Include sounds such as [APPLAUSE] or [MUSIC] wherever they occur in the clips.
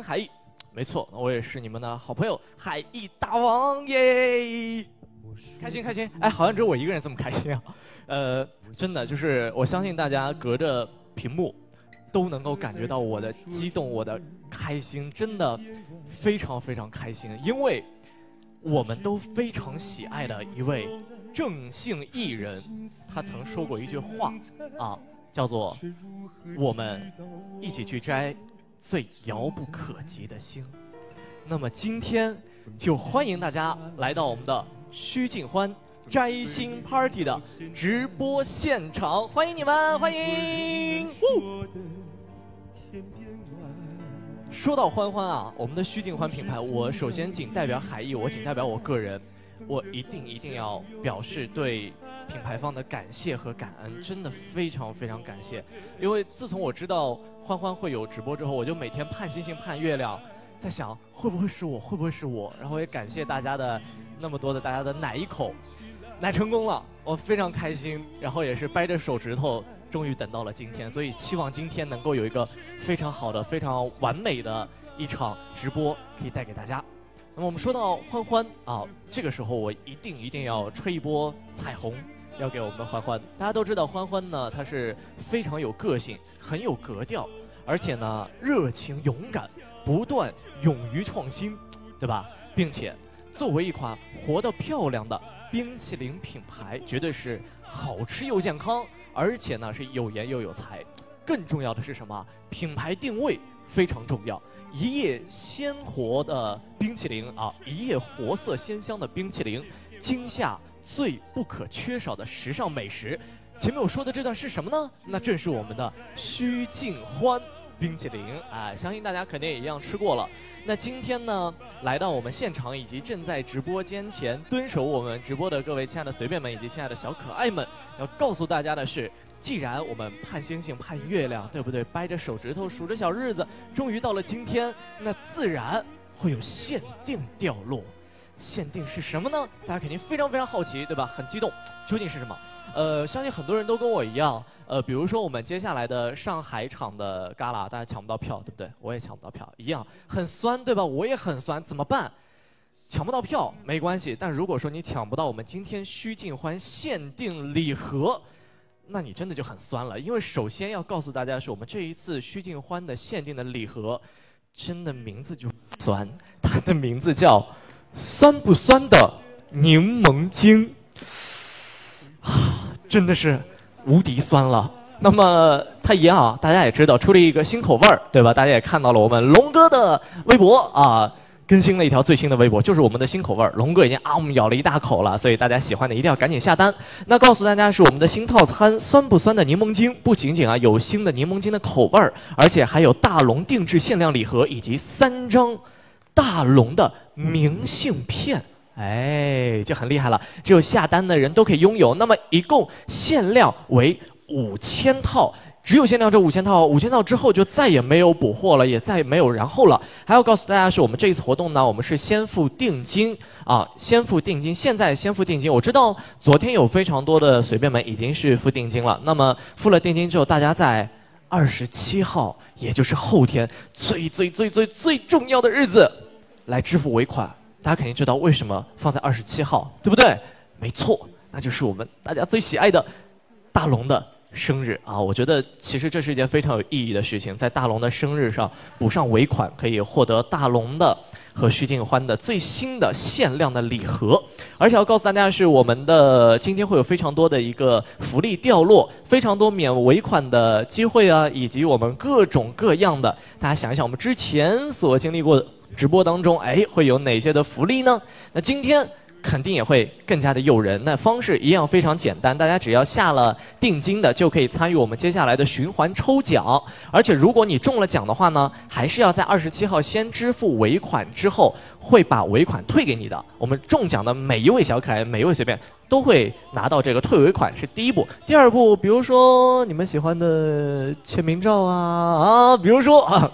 声海毅，没错，我也是你们的好朋友海毅大王耶！开心开心，哎，好像只有我一个人这么开心啊。呃，真的就是我相信大家隔着屏幕都能够感觉到我的激动，我的开心，真的非常非常开心，因为我们都非常喜爱的一位正姓艺人，他曾说过一句话啊，叫做“我们一起去摘最遥不可及的星”。那么今天就欢迎大家来到我们的。虚静欢摘星 Party 的直播现场，欢迎你们，欢迎！说到欢欢啊，我们的虚静欢品牌，我首先仅代表海艺，我仅代表我个人，我一定一定要表示对品牌方的感谢和感恩，真的非常非常感谢。因为自从我知道欢欢会有直播之后，我就每天盼星星盼月亮，在想会不会是我，会不会是我，然后也感谢大家的。那么多的大家的奶一口，奶成功了，我非常开心，然后也是掰着手指头，终于等到了今天，所以期望今天能够有一个非常好的、非常完美的一场直播可以带给大家。我们说到欢欢啊，这个时候我一定一定要吹一波彩虹，要给我们的欢欢。大家都知道欢欢呢，他是非常有个性，很有格调，而且呢热情勇敢，不断勇于创新，对吧？并且。作为一款活得漂亮的冰淇淋品牌，绝对是好吃又健康，而且呢是有颜又有才。更重要的是什么？品牌定位非常重要。一夜鲜活的冰淇淋啊，一夜活色鲜香的冰淇淋，今夏最不可缺少的时尚美食。前面我说的这段是什么呢？那正是我们的须静欢。冰淇淋，啊，相信大家肯定也一样吃过了。那今天呢，来到我们现场以及正在直播间前蹲守我们直播的各位亲爱的随便们以及亲爱的小可爱们，要告诉大家的是，既然我们盼星星盼月亮，对不对？掰着手指头数着小日子，终于到了今天，那自然会有限定掉落。限定是什么呢？大家肯定非常非常好奇，对吧？很激动，究竟是什么？呃，相信很多人都跟我一样，呃，比如说我们接下来的上海场的旮旯，大家抢不到票，对不对？我也抢不到票，一样很酸，对吧？我也很酸，怎么办？抢不到票没关系，但如果说你抢不到我们今天须静欢限定礼盒，那你真的就很酸了。因为首先要告诉大家的是我们这一次须静欢的限定的礼盒，真的名字就酸，它的名字叫酸不酸的柠檬精。啊，[SIGHS] 真的是无敌酸了。那么它一样，大家也知道出了一个新口味儿，对吧？大家也看到了我们龙哥的微博啊，更新了一条最新的微博，就是我们的新口味儿。龙哥已经啊，我们咬了一大口了，所以大家喜欢的一定要赶紧下单。那告诉大家是我们的新套餐，酸不酸的柠檬精，不仅仅啊有新的柠檬精的口味儿，而且还有大龙定制限量礼盒以及三张大龙的明信片。哎，就很厉害了，只有下单的人都可以拥有。那么一共限量为五千套，只有限量这五千套，五千套之后就再也没有补货了，也再也没有然后了。还要告诉大家是我们这一次活动呢，我们是先付定金啊，先付定金，现在先付定金。我知道昨天有非常多的随便们已经是付定金了，那么付了定金之后，大家在二十七号，也就是后天最最最最最重要的日子，来支付尾款。大家肯定知道为什么放在二十七号，对不对？没错，那就是我们大家最喜爱的大龙的生日啊！我觉得其实这是一件非常有意义的事情，在大龙的生日上补上尾款，可以获得大龙的和徐静欢的最新的限量的礼盒。而且要告诉大家是，我们的今天会有非常多的一个福利掉落，非常多免尾款的机会啊，以及我们各种各样的。大家想一想，我们之前所经历过的。直播当中，哎，会有哪些的福利呢？那今天肯定也会更加的诱人。那方式一样非常简单，大家只要下了定金的，就可以参与我们接下来的循环抽奖。而且如果你中了奖的话呢，还是要在二十七号先支付尾款，之后会把尾款退给你的。我们中奖的每一位小可爱，每一位随便都会拿到这个退尾款，是第一步。第二步，比如说你们喜欢的签名照啊啊，比如说啊。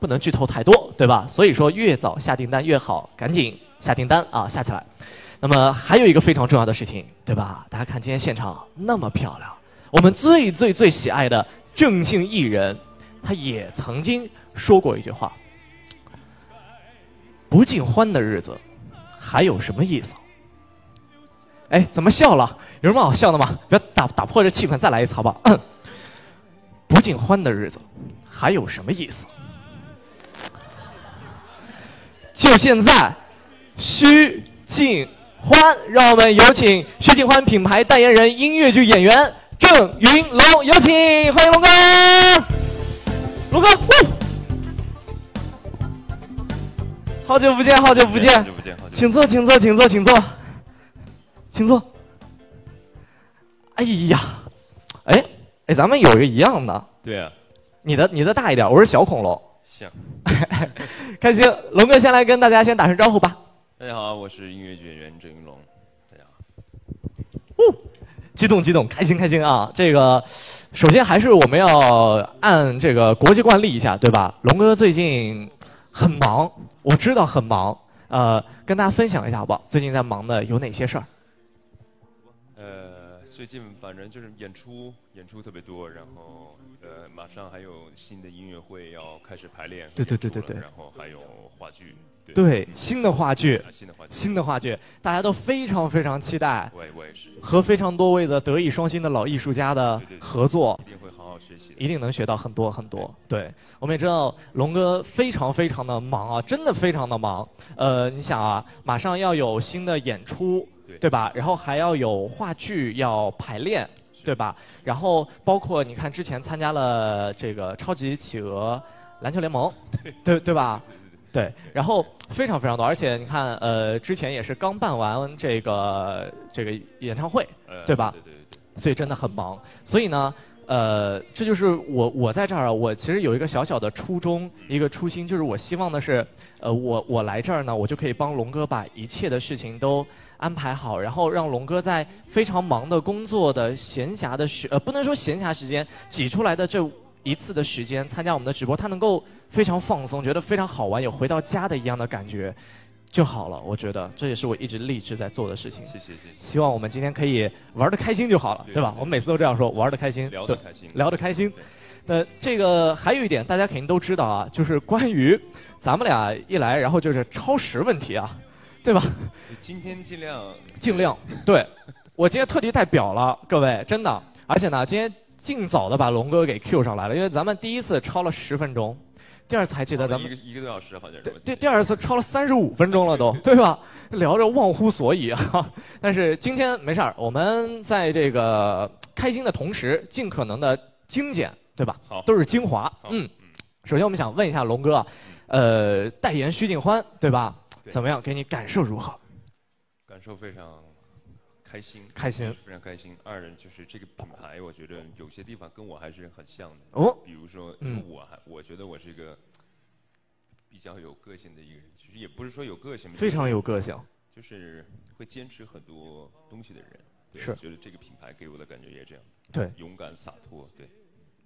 不能剧透太多，对吧？所以说越早下订单越好，赶紧下订单啊，下起来。那么还有一个非常重要的事情，对吧？大家看今天现场那么漂亮，我们最最最喜爱的正性艺人，他也曾经说过一句话，不尽欢的日子，还有什么意思？哎，怎么笑了？有什么好笑的吗？不要打打破这气氛，再来一次好不好？不尽欢的日子，还有什么意思？就现在，须尽欢，让我们有请须尽欢品牌代言人、音乐剧演员郑云龙，有请，欢迎龙哥，龙哥，好久不见，好久不见，好久不见，好久请坐，请坐，请坐，请坐，请坐。哎呀，哎哎，咱们有一个一样的，对啊，你的你的大一点，我是小恐龙。行。[LAUGHS] 开心，龙哥先来跟大家先打声招呼吧。大家好，我是音乐剧演员郑云龙。大家好。哦，激动激动，开心开心啊！这个，首先还是我们要按这个国际惯例一下，对吧？龙哥最近很忙，我知道很忙，呃，跟大家分享一下好不好？最近在忙的有哪些事儿？呃，最近反正就是演出，演出特别多，然后呃，马上还有新的音乐会要开始排练。对对对对对。然后还有话剧。对，新的话剧，新的话剧，新的话剧，大家都非常非常期待。我我也是。和非常多位的德艺双馨的老艺术家的合作，一定会好好学习，一定能学到很多很多。对，我们也知道龙哥非常非常的忙啊，真的非常的忙。呃，你想啊，马上要有新的演出，对吧？然后还要有话剧要排练，对吧？然后包括你看之前参加了这个超级企鹅篮球联盟，对对吧？对，然后非常非常多，而且你看，呃，之前也是刚办完这个这个演唱会，对吧？对对对。所以真的很忙，所以呢，呃，这就是我我在这儿啊，我其实有一个小小的初衷，一个初心，就是我希望的是，呃，我我来这儿呢，我就可以帮龙哥把一切的事情都安排好，然后让龙哥在非常忙的工作的闲暇的时，呃，不能说闲暇时间，挤出来的这一次的时间参加我们的直播，他能够。非常放松，觉得非常好玩，有回到家的一样的感觉，就好了。我觉得这也是我一直立志在做的事情。谢谢谢谢。希望我们今天可以玩的开心就好了，对吧？我们每次都这样说，玩的开心，聊的开心，聊的开心。呃，这个还有一点，大家肯定都知道啊，就是关于咱们俩一来，然后就是超时问题啊，对吧？今天尽量尽量。对，[LAUGHS] 我今天特地带表了，各位，真的。而且呢，今天尽早的把龙哥给 Q 上来了，因为咱们第一次超了十分钟。第二次还记得咱们一个一个多小时好像是。对，第第二次超了三十五分钟了都，对吧？聊着忘乎所以啊。但是今天没事儿，我们在这个开心的同时，尽可能的精简，对吧？好，都是精华。嗯。首先我们想问一下龙哥，呃，代言徐静欢，对吧？怎么样？给你感受如何？感受非常。开心，开心，非常开心。二人就是这个品牌，我觉得有些地方跟我还是很像的。哦，比如说，因为我还我觉得我是一个比较有个性的一个人，其实也不是说有个性，非常有个性，就是会坚持很多东西的人。是，觉得这个品牌给我的感觉也这样。对，勇敢洒脱，对。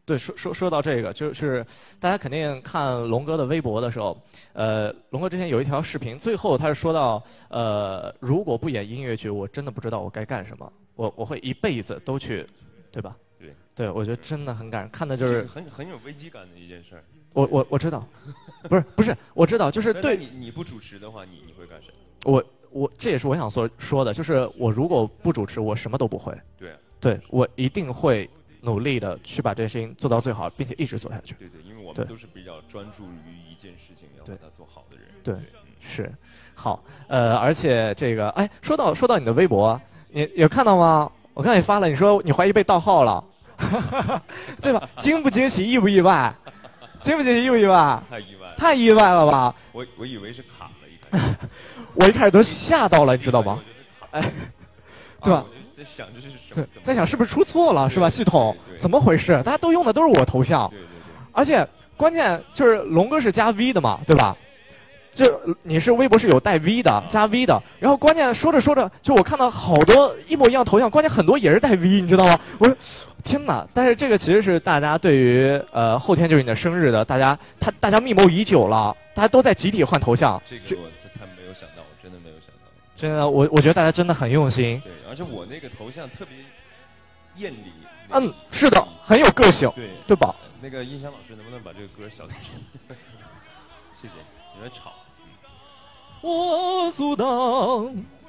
对，说说说到这个，就是大家肯定看龙哥的微博的时候，呃，龙哥之前有一条视频，最后他是说到，呃，如果不演音乐剧，我真的不知道我该干什么，我我会一辈子都去，对吧？对，对我觉得真的很感人，看的就是很很有危机感的一件事儿。我我我知道，不是不是，我知道，就是对你你不主持的话，你你会干什么？我我这也是我想说说的，就是我如果不主持，我什么都不会。对，对我一定会。努力的去把这件事情做到最好，并且一直做下去。对对，因为我们都是比较专注于一件事情，要把它做好的人。对，是，好，呃，而且这个，哎，说到说到你的微博，你有看到吗？我看你发了，你说你怀疑被盗号了，[LAUGHS] 对吧？[LAUGHS] 惊不惊喜，意不意外？惊不惊喜，意不意外？太意外，太意外了吧？我我以为是卡了一开始，[LAUGHS] 我一开始都吓到了，你知道吗？哎，对吧？在想这是什么？在想是不是出错了，是吧？系统怎么回事？大家都用的都是我头像，对对对。而且关键就是龙哥是加 V 的嘛，对吧？就你是微博是有带 V 的，加 V 的。然后关键说着说着，就我看到好多一模一样头像，关键很多也是带 V，你知道吗？我说天哪！但是这个其实是大家对于呃后天就是你的生日的，大家他大家密谋已久了，大家都在集体换头像。这个真的，我我觉得大家真的很用心。对，而且我那个头像特别艳丽。嗯，是的，很有个性。对，对吧？那个音响老师能不能把这个歌小点声？谢谢，有点吵。我阻挡。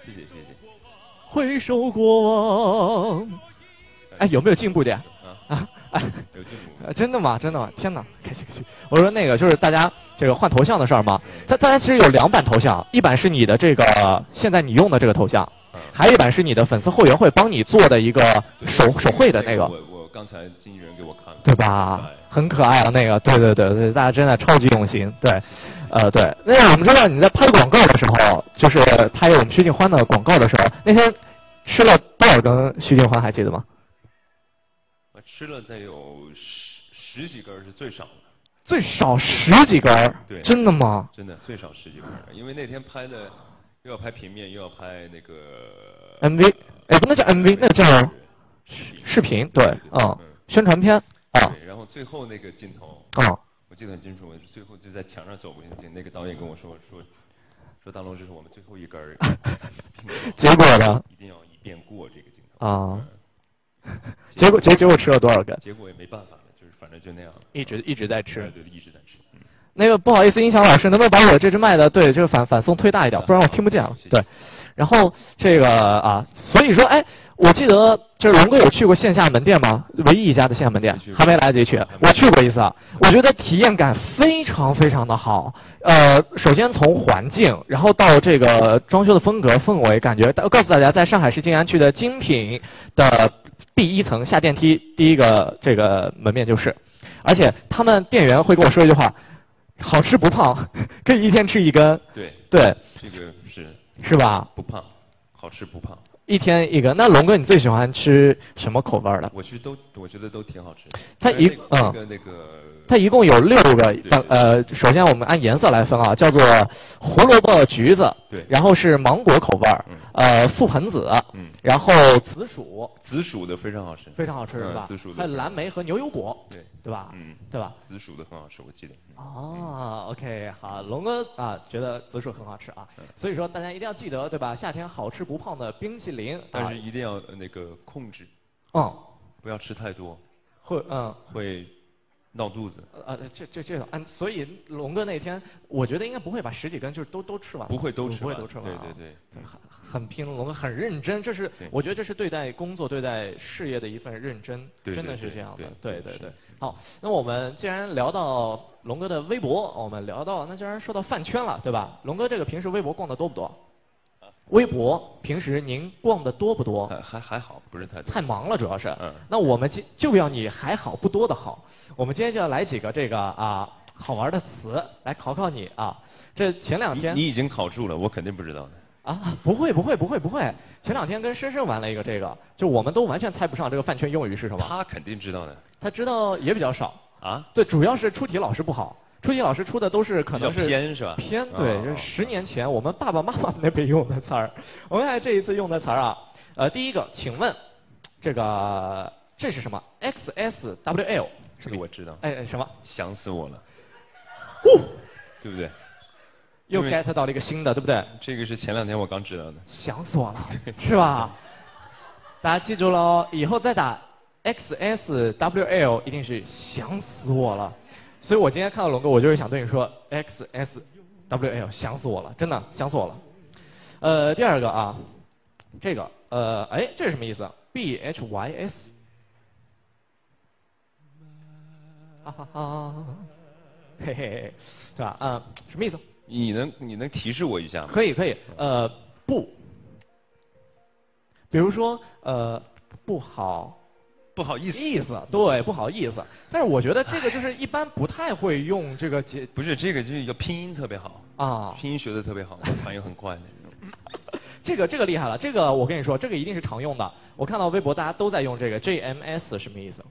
谢谢谢谢。回首过往。哎，有没有进步点？啊啊，[LAUGHS] 有进步。真的吗？真的吗？天哪，开心开心！我说那个就是大家这个换头像的事儿嘛。他大家其实有两版头像，一版是你的这个现在你用的这个头像，还有一版是你的粉丝后援会帮你做的一个手手绘的那个。我我刚才经纪人给我看了。对吧？很可爱啊，那个。对对对对，大家真的超级用心。对，呃对。那我们知道你在拍广告的时候，就是拍我们徐静欢的广告的时候，那天吃了多少根徐静欢还记得吗？吃了得有十十几根是最少的，最少十几根对，真的吗？真的最少十几根因为那天拍的又要拍平面，又要拍那个 MV，哎，不能叫 MV，那叫视频，视频，对，嗯，宣传片啊。然后最后那个镜头，啊，我记得很清楚，最后就在墙上走过去，那个导演跟我说说说大龙这是我们最后一根 [LAUGHS] 结果呢？一定要一遍过这个镜头啊。结果结结果吃了多少个？结果也没办法了，就是反正就那样，一直一直在吃，对，一直在吃。那个不好意思，音响老师，能不能把我这只麦的对这个 [LAUGHS] 反反送推大一点，不然我听不见了。对，然后这个啊，所以说，哎，我记得就是龙哥有去过线下门店吗？唯一一家的线下门店还没来得及去，我去过一次，我觉得体验感非常非常的好。呃，首先从环境，然后到这个装修的风格氛围，感觉告诉大家，在上海市静安区的精品的。B 一层下电梯，第一个这个门面就是，而且他们店员会跟我说一句话：“好吃不胖，[LAUGHS] 可以一天吃一根。”对对，这个是是吧？不胖，好吃不胖，一天一根。那龙哥，你最喜欢吃什么口味的？我其实都，我觉得都挺好吃。他一嗯，那个。它一共有六个，呃，首先我们按颜色来分啊，叫做胡萝卜橘子，对，然后是芒果口味儿，呃，覆盆子，嗯，然后紫薯，紫薯的非常好吃，非常好吃是吧？紫薯的，还有蓝莓和牛油果，对，对吧？嗯，对吧？紫薯的很好吃，我记得。哦，OK，好，龙哥啊，觉得紫薯很好吃啊，所以说大家一定要记得，对吧？夏天好吃不胖的冰淇淋，但是一定要那个控制，嗯，不要吃太多，会，嗯，会。闹肚子，呃，这这这，嗯，所以龙哥那天，我觉得应该不会把十几根就是都都吃完，不会都吃完，不会都吃完，对对对，很很拼，龙哥很认真，这是我觉得这是对待工作、对待事业的一份认真，真的是这样的，对对对。好，那我们既然聊到龙哥的微博，我们聊到那既然说到饭圈了，对吧？龙哥这个平时微博逛的多不多？微博平时您逛的多不多？还还好，不是太太忙了，主要是。嗯。那我们今就要你还好不多的好。我们今天就要来几个这个啊好玩的词来考考你啊。这前两天你已经考住了，我肯定不知道的。啊，不会不会不会不会。前两天跟深深玩了一个这个，就我们都完全猜不上这个饭圈用语是什么。他肯定知道的。他知道也比较少。啊？对，主要是出题老师不好。出题老师出的都是可能是偏是吧？偏对，就是十年前我们爸爸妈妈那边用的词儿。我们看这一次用的词儿啊，呃，第一个，请问这个这是什么？X S W L 这个我知道。哎，什么？想死我了。哦，对不对？又 get 到了一个新的，对不对？这个是前两天我刚知道的。想死我了，是吧？大家记住喽，以后再打 X S W L 一定是想死我了。所以我今天看到龙哥，我就是想对你说，X S W L，想死我了，真的想死我了。呃，第二个啊，这个呃，哎，这是什么意思？B H Y S，哈哈哈，嘿嘿，是吧？嗯，什么意思？你能你能提示我一下吗？可以可以，呃，不，比如说呃，不好。不好意思，意思对，不好意思。但是我觉得这个就是一般不太会用这个节。不是这个就是一个拼音特别好啊，拼音学的特别好，反应很快。[LAUGHS] 这个这个厉害了，这个我跟你说，这个一定是常用的。我看到微博大家都在用这个 JMS 什么意思？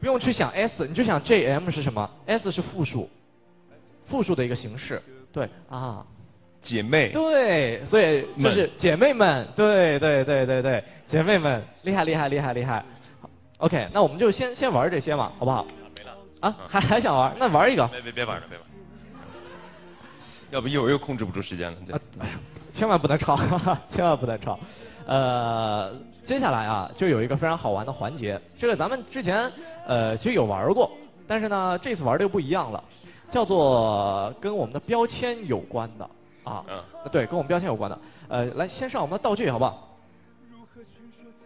不用去想 S，你就想 JM 是什么？S 是复数，复数的一个形式。对啊。姐妹，对，所以就是姐妹们，对对对对对，姐妹们，厉害厉害厉害厉害。OK，那我们就先先玩这些嘛，好不好？没了。啊，还还想玩？那玩一个。别别别玩了，别玩。要不一会儿又控制不住时间了。哎呀，千万不能吵，[LAUGHS] 千万不能吵。呃，接下来啊，就有一个非常好玩的环节，这个咱们之前呃其实有玩过，但是呢这次玩的又不一样了。叫做跟我们的标签有关的啊，嗯，对，跟我们标签有关的。呃，来先上我们的道具好不好？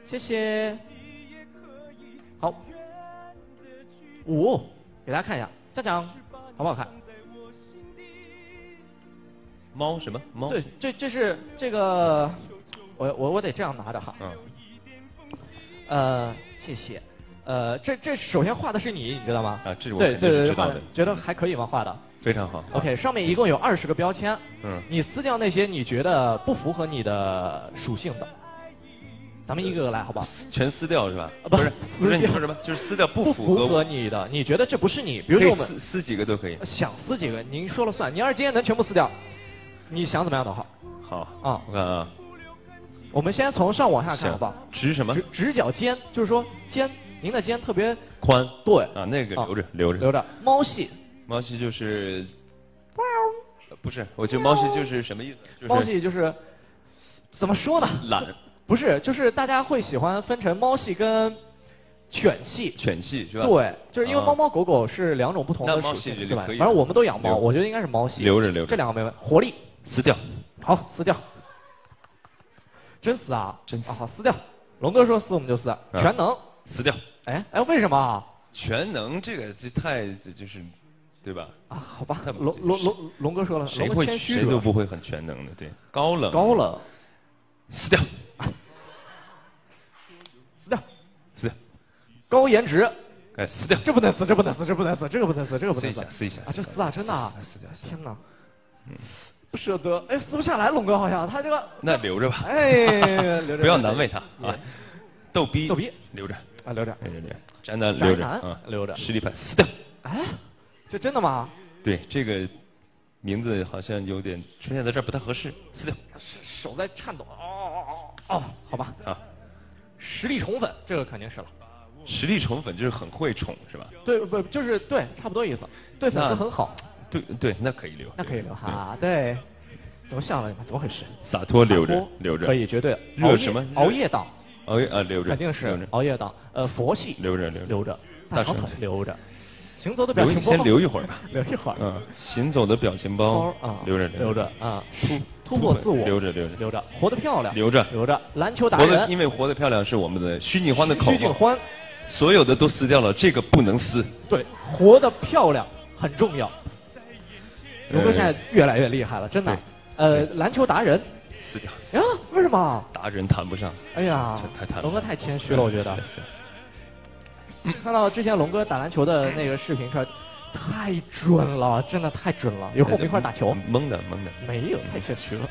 谢谢。好，五，给大家看一下，嘉奖好不好看？猫什么猫？对，这这是这个，我我我得这样拿着哈。嗯，呃，谢谢。呃，这这首先画的是你，你知道吗？啊，这是我对肯定对对对，画是知道的，觉得还可以吗？画的非常好。？OK，上面一共有二十个标签，嗯，你撕掉那些你觉得不符合你的属性的，咱们一个个来，好不好？撕全撕掉是吧？啊不是，不是你说什么？就是撕掉不不符符合你的，你觉得这不是你？比如说我们撕撕几个都可以。想撕几个，您说了算。你要是今天能全部撕掉，你想怎么样都好好，啊。我看啊，我们先从上往下看，好不好？直什么直直角肩，就是说肩，您的肩特别宽对，啊？那个啊留着留着。留着猫系，猫系就是，呃不是，我觉得猫系就是什么意思？就是猫系就是怎么说呢？懒不是，就是大家会喜欢分成猫系跟犬系。犬系是吧？，对，就是因为啊猫猫狗狗是两种不同的猫系属性，对吧？反正我们都养猫，我觉得应该是猫系。留着留着这两个没问题。活力，撕掉。好，撕掉。真撕啊！真撕啊好，撕掉。龙哥说撕我们就撕，啊全能。撕掉。哎哎，为什么啊？全能这个这太就是，对吧？啊，好吧。龙龙龙龙哥说了，谁会谁都不会很全能的，对。高冷。高冷，撕掉，[LAUGHS] 撕掉。撕掉，高颜值，哎，撕掉，这不能撕，这不能撕，这不能撕，这个不能撕，这个不能撕撕一下，。撕一下啊，这撕啊，真的啊！撕掉，撕掉。天哪，不舍得，哎，撕不下来，龙哥好像他这个，那留着吧，哎，留着 [LAUGHS] 不要难为他啊。逗逼，逗逼。留着，啊，留着。留着。留着。宅男。留着啊，留着。实力派撕掉。哎，这真的吗？对，这个名字好像有点出现在这儿不太合适，撕掉手手在颤抖，哦哦哦哦，好吧。啊。实力宠粉，这个肯定是了。实力宠粉就是很会宠是吧？对，不就是对，差不多意思。对粉丝很好，对对，那可以留，那可以留哈。对，怎么笑了？怎么回事？洒脱留着留着，可以，绝对。热什么熬夜党熬夜啊留着，肯定是熬夜党。呃，佛系留着留着，留着，大长腿留着，行走的表情包。先留一会儿吧。留一会儿。嗯，行走的表情包包啊，留着留着。啊，突破自我，留着留着。留着，活得漂亮，留着。留着，篮球达，人，因为活得漂亮是我们的虚拟欢的口号，徐锦欢，所有的都撕掉了，这个不能撕。对，活得漂亮很重要。龙哥呃现在越来越厉害了，真的。对。呃，篮球达人，撕掉，呀，为什么？达人谈不上，哎呀这太谈，龙哥太谦虚了，我觉得。看到之前龙哥打篮球的那个视频出来，太准了，真的太准了。有空我们一块儿打球？蒙的蒙的，没有，太谦虚了。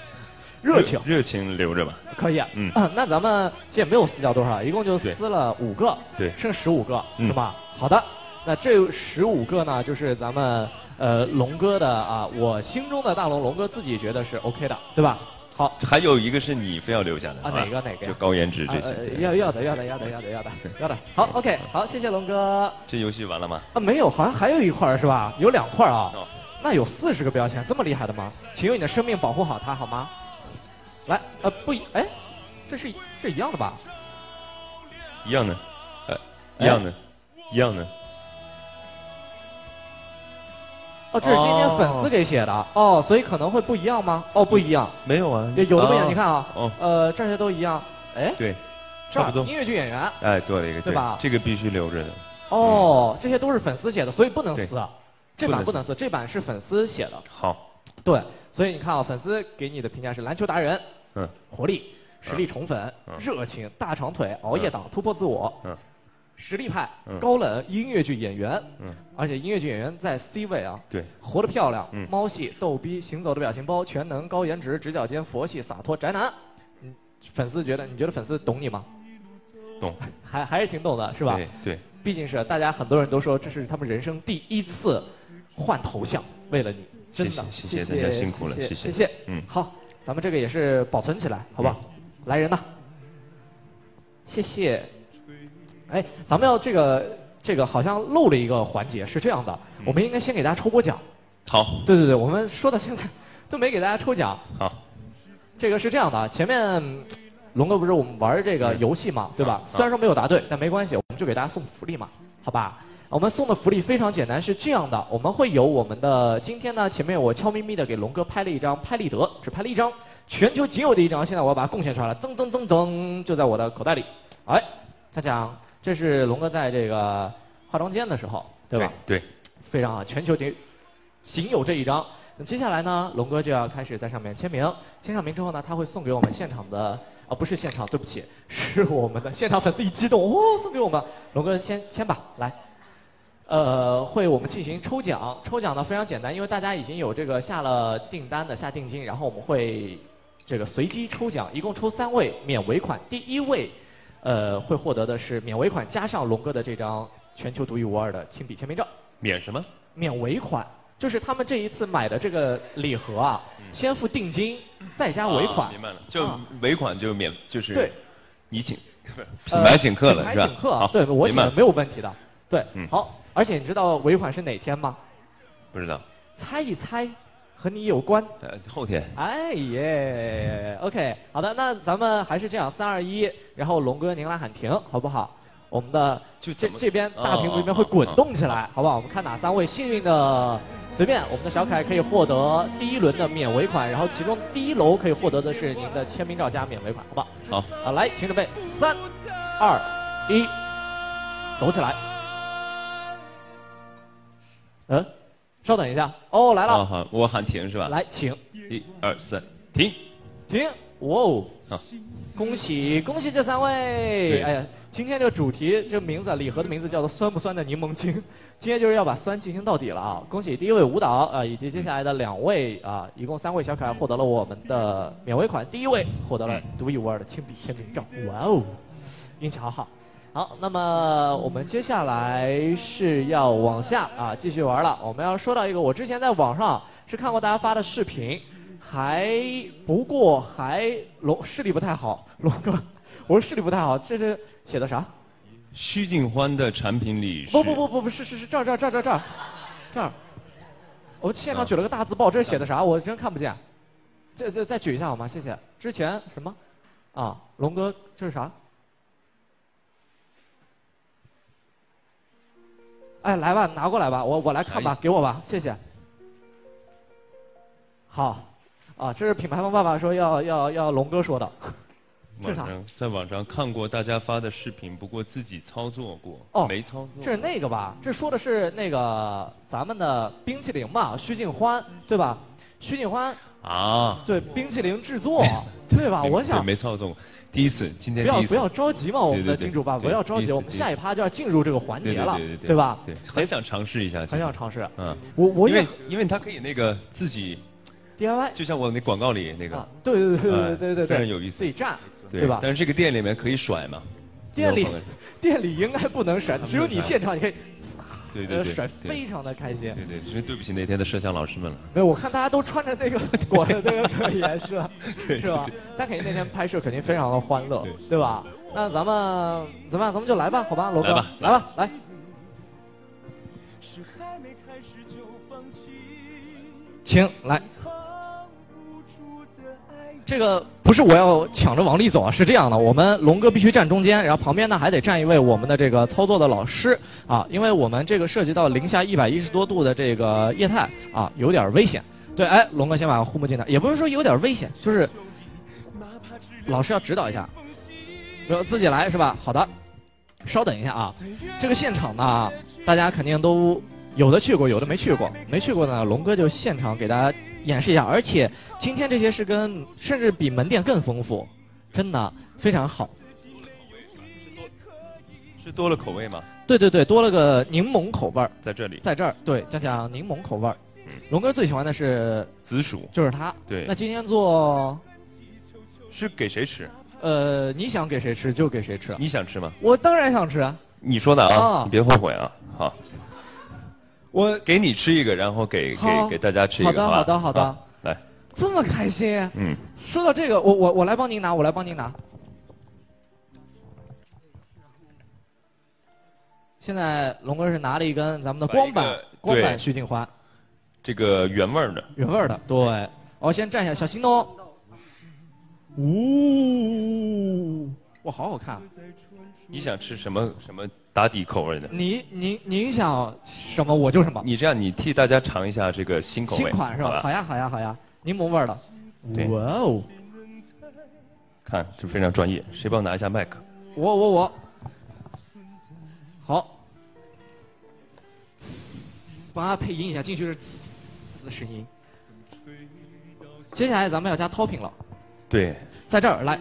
热情热情留着吧。可以啊。嗯啊那咱们现在没有撕掉多少，一共就撕了五个，对剩十五个，嗯是吧？好的，那这十五个呢，就是咱们呃龙哥的啊，我心中的大龙，龙哥自己觉得是 OK 的，对吧？好，还有一个是你非要留下的啊哪个哪个就高颜值啊这些。要要的要的要的要的要的 [LAUGHS] 要的。好，OK，好，谢谢龙哥。这游戏完了吗？啊，没有，好像还有一块儿是吧？有两块儿啊。哦那有四十个标签，这么厉害的吗？请用你的生命保护好它，好吗？来，呃，不一，哎，这是是一样的吧？一样的，呃，哎一样的，一样的。哦，这是今天粉丝给写的。哦所以可能会不一样吗？哦，不一样，没有啊，有有的不一样，啊。你看啊，哦，呃，这些都一样，哎，对，这儿差不多。音乐剧演员，哎，多了一个，对吧？这个必须留着的。哦，这些都是粉丝写的，所以不能撕，这版不能撕，这版是粉丝写的，好，对，所以你看啊，粉丝给你的评价是篮球达人，嗯，活力、实力宠粉、嗯。热情、大长腿、熬夜党、突破自我，嗯，实力派、嗯高冷、音乐剧演员，嗯，而且音乐剧演员在 C 位啊，对，活得漂亮，嗯猫系、逗逼、行走的表情包、全能、高颜值、直角肩、佛系、洒脱、宅男。嗯，粉丝觉得你觉得粉丝懂你吗？懂，[LAUGHS] 还还是挺懂的，是吧？对对，毕竟是大家很多人都说这是他们人生第一次换头像，为了你，真的，谢谢谢谢大家辛苦了谢谢谢谢谢。嗯好，咱们这个也是保存起来，好不好？来人呐，谢谢。哎，咱们要这个这个好像漏了一个环节，是这样的，嗯我们应该先给大家抽波奖。好，对对对，我们说到现在都没给大家抽奖。好，这个是这样的，前面嗯龙哥不是我们玩这个游戏嘛，对吧？嗯虽然说没有答对，但没关系，我们就给大家送福利嘛，好吧我们送的福利非常简单，是这样的，我们会有我们的今天呢，前面我悄咪咪的给龙哥拍了一张拍立得，只拍了一张，全球仅有的一张，现在我要把它贡献出来了，噔噔噔噔，就在我的口袋里。哎，他讲这是龙哥在这个化妆间的时候，对吧？对。非常好，全球仅仅有这一张。那么接下来呢，龙哥就要开始在上面签名，签上名之后呢，他会送给我们现场的，啊不是现场，对不起，是我们的现场粉丝一激动，哦，送给我们，龙哥先签吧，来。呃，会我们进行抽奖，抽奖呢非常简单，因为大家已经有这个下了订单的下定金，然后我们会这个随机抽奖，一共抽三位免尾款，第一位，呃会获得的是免尾款加上龙哥的这张全球独一无二的亲笔签名照。免什么？免尾款，就是他们这一次买的这个礼盒啊，先付定金，再加尾款。明白了，就尾款就免，就是对，你请，品牌请客了是吧？品牌请客，对我请的没有问题的，对，好。而且你知道尾款是哪天吗？不知道。猜一猜，和你有关。呃，后天。哎耶，OK，好的，那咱们还是这样，三二一，然后龙哥您来喊停，好不好？我们的就这这边大屏幕里面会滚动起来，好不好？我们看哪三位幸运的，随便，我们的小可爱可以获得第一轮的免尾款，然后其中第一楼可以获得的是您的签名照加免尾款，好不好？好。好，来，请准备，三、二、一，走起来。嗯，稍等一下，哦，来了。好，我喊停是吧？来，请。一二三，停。停。哇哦！好，恭喜恭喜这三位！哎呀，今天这个主题，这名字礼盒的名字叫做“酸不酸的柠檬精”，[LAUGHS] 今天就是要把酸进行到底了啊！恭喜第一位舞蹈啊，以及接下来的两位啊，一共三位小可爱获得了我们的免尾款，第一位获得了独一无二的亲笔签名照，哇哦，运气好好。好，那么我们接下来是要往下啊继续玩了，我们要说到一个我之前在网上是看过大家发的视频。还不过还龙视力不太好，龙哥，我说视力不太好，这是写的啥？徐静欢的产品里不不不不不是是是这儿这儿这儿这儿这儿，这儿，我们现场举了个大字报，这是写的啥？我真看不见，再再再举一下好吗？谢谢。之前什么？啊，龙哥这是啥？哎，来吧，拿过来吧，我我来看吧，给我吧，谢谢。好。啊，这是品牌方爸爸说要要要龙哥说的，是啥？在网上看过大家发的视频，不过自己操作过，哦，没操作。这是那个吧？这说的是那个咱们的冰淇淋吧？徐静欢，对吧？徐静欢啊，对，冰淇淋制作，[LAUGHS] 对吧？我想没操作，第一次，今天不要不要着急嘛，我们的金主爸不要着急，我们下一趴就要进入这个环节了，对吧？对，很想尝试一下，很想尝试。嗯，我我因为因为他可以那个自己。DIY 就像我那广告里那个，对对对对对对对，非常有意思。自己站，对吧？但是这个店里面可以甩吗？店里店里应该不能甩，只有你现场你可以，对对对，甩非常的开心。对对，其实对不起那天的摄像老师们了。没有，我看大家都穿着那个裹着那个颜色，是吧？[LAUGHS] 但肯定那天拍摄肯定非常的欢乐，对吧？那咱们怎么样？咱们就来吧，好吧，罗哥，来吧，来。请来。这个不是我要抢着往里走啊，是这样的，我们龙哥必须站中间，然后旁边呢还得站一位我们的这个操作的老师啊，因为我们这个涉及到零下一百一十多度的这个液态啊，有点危险。对，哎，龙哥先把护目镜戴，也不是说有点危险，就是老师要指导一下，就自己来是吧？好的，稍等一下啊，这个现场呢，大家肯定都有的去过，有的没去过，没去过呢，龙哥就现场给大家。演示一下，而且今天这些是跟甚至比门店更丰富，真的非常好。是多了口味吗？对对对，多了个柠檬口味儿。在这里，在这儿，对，讲讲柠檬口味儿。龙哥最喜欢的是紫薯，就是它。对。那今天做是给谁吃？呃，你想给谁吃就给谁吃。你想吃吗？我当然想吃啊。你说的啊，你别后悔啊，好。我给你吃一个，然后给给给大家吃一个，好的好的好的，来，这么开心。嗯，说到这个，我我我来帮您拿，我来帮您拿。现在龙哥是拿了一根咱们的光板光板徐静欢，这个原味的，原味的，对。我先蘸一下，小心哦。呜，哇，好好看。你想吃什么什么打底口味的？你您您想什么我就什么。你这样，你替大家尝一下这个新口味。新款是吧？好呀好呀好呀，柠檬味儿的。哇哦！看，这非常专业。谁帮我拿一下麦克？我我我。好。帮他配音一下，进去是嘶声音。接下来咱们要加 topping 了。对。在这儿来。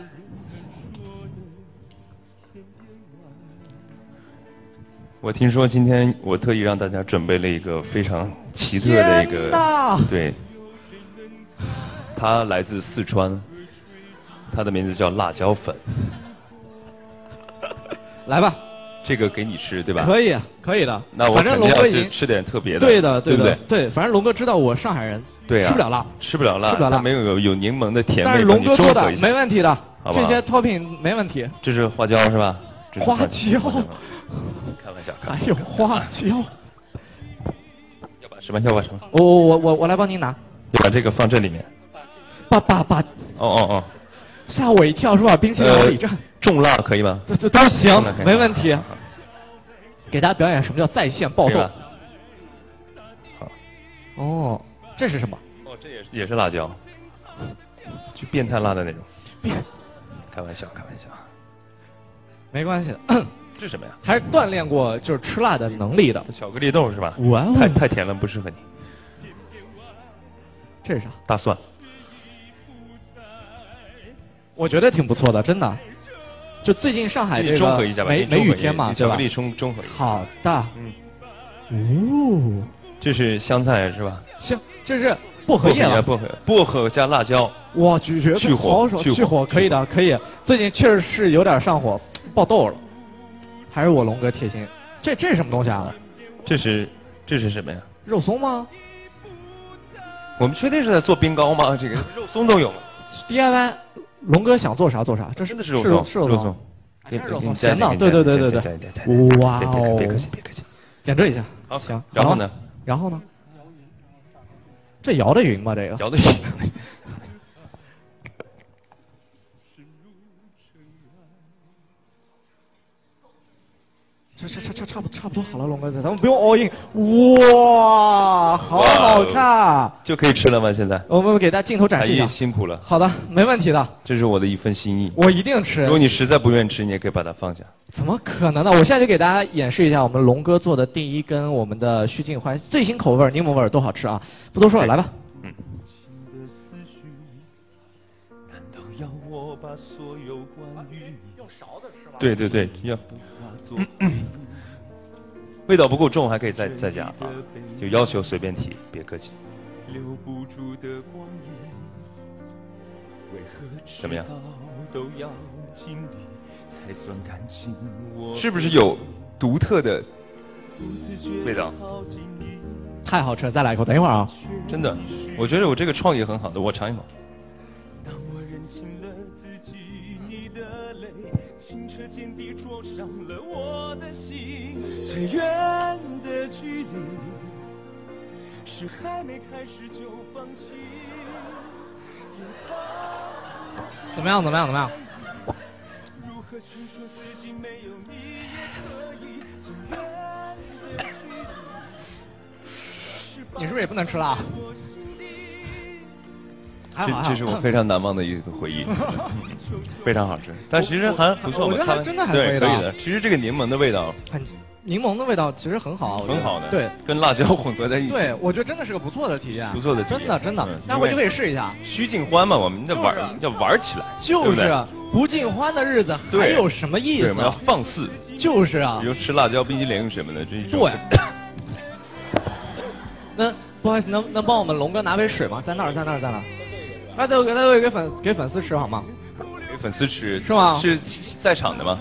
我听说今天我特意让大家准备了一个非常奇特的一个，对，他来自四川，他的名字叫辣椒粉。[LAUGHS] 来吧，这个给你吃，对吧？可以，可以的。那我反正龙哥已经吃点特别的，对的，对的，对。反正龙哥知道我上海人，对吃不了辣，吃不了辣，吃不了辣，没有有有柠檬的甜味，但是龙哥做的没问题的，这些 topping 没问题。这是花椒是吧？花椒。还有花椒，要把什么？要把什么？我我我我我来帮您拿，要把这个放这里面。把把把，哦哦哦，吓我一跳是吧？冰淇淋往里站，重辣可以吗？这这都行，没问题。给大家表演什么叫在线暴动。好。哦，这是什么？哦，这也是也是辣椒，就变态辣的那种。变，开玩笑，开玩笑。没关系。是什么呀？还是锻炼过就是吃辣的能力的。巧克力豆是吧？哇哦！太太甜了，不适合你。这是啥？大蒜。我觉得挺不错的，真的。就最近上海这个梅梅雨天嘛，巧克力中中和一下。好的。嗯。哦。这是香菜是吧？香，这是薄荷叶了。薄荷薄荷加辣椒。哇，绝绝去火去火可以的，可以。最近确实是有点上火，爆痘了。还是我龙哥贴心，这这是什么东西啊？这是这是什么呀？肉松吗？我们确定是在做冰糕吗？这个肉松都有吗？DIY，龙哥想做啥做啥，这真的是肉松，是肉松，是肉松，咸的，对对对对对。哇哦！别客气，别客气，点缀一下。好，行。然后呢？然后呢？这摇得匀吗？这个？摇得匀。差差差差不差不多好了，龙哥咱们不用 all in。哇，好好看，就可以吃了吗？现在我们给大家镜头展示一下。辛苦了。好的，没问题的。这是我的一份心意。我一定吃。如果你实在不愿意吃，你也可以把它放下。怎么可能呢？我现在就给大家演示一下我们龙哥做的第一根我们的须静欢最新口味柠檬味多好吃啊！不多说了，来吧。嗯。用勺子吃吗？对对对，要。[COUGHS] 味道不够重，还可以再再加啊！就要求随便提，别客气。怎么样？是不是有独特的味道？太好吃了！再来一口，等一会儿啊！真的，我觉得我这个创意很好的，我尝一口。最远的距离是还没开始就放弃。怎么样？怎么样？怎么样？如何去说自己没有 [LAUGHS] 你是不是也不能吃辣？这这是我非常难忘的一个回忆，[LAUGHS] 非常好吃，但其实还不错。我觉得还真的还可以的。其实这个柠檬的味道，很柠檬的味道其实很好，很好的。对，跟辣椒混合在一起。对，我觉得真的是个不错的体验，不错的体验，真的真的。待会就可以试一下。须尽欢嘛，我们要玩，要玩起来。就是不尽欢的日子还有什么意思？我们要放肆。就是啊。比如吃辣椒冰激凌什么的，这一种。对。[COUGHS] 那不好意思，能能帮我们龙哥拿杯水吗？在那儿，在那儿，在那儿。那就给那就给粉给粉丝吃好吗？给粉丝吃是吗？是在场的吗？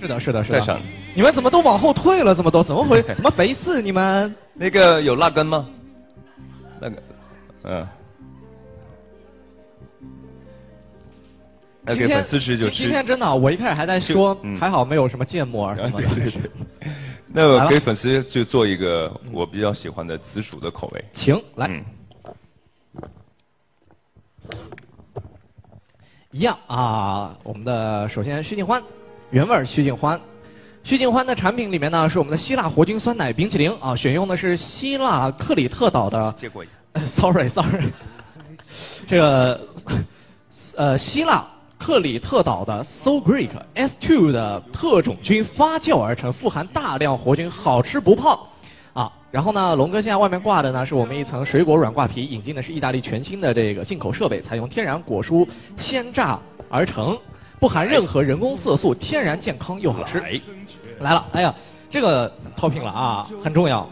是的，是的，是的。在场。你们怎么都往后退了？这么多？怎么回？[LAUGHS] 怎么肥四？你们那个有辣根吗？那个，嗯。那给粉丝吃就吃。今天真的，我一开始还在说，还好没有什么芥末什么的。对对对。那我给粉丝就做一个我比较喜欢的紫薯的口味。请来。一样啊，我们的首先须静欢，原味须静欢。须静欢的产品里面呢，是我们的希腊活菌酸奶冰淇淋啊，选用的是希腊克里特岛的。接过一下。[LAUGHS] Sorry Sorry，[LAUGHS] 这个呃希腊克里特岛的 So Greek S2 的特种菌发酵而成，富含大量活菌，好吃不胖啊。然后呢，龙哥现在外面挂的呢，是我们一层水果软挂皮，引进的是意大利全新的这个进口设备，采用天然果蔬鲜榨而成。不含任何人工色素，天然健康又好吃。来了，哎呀，这个 topping 了啊，很重要。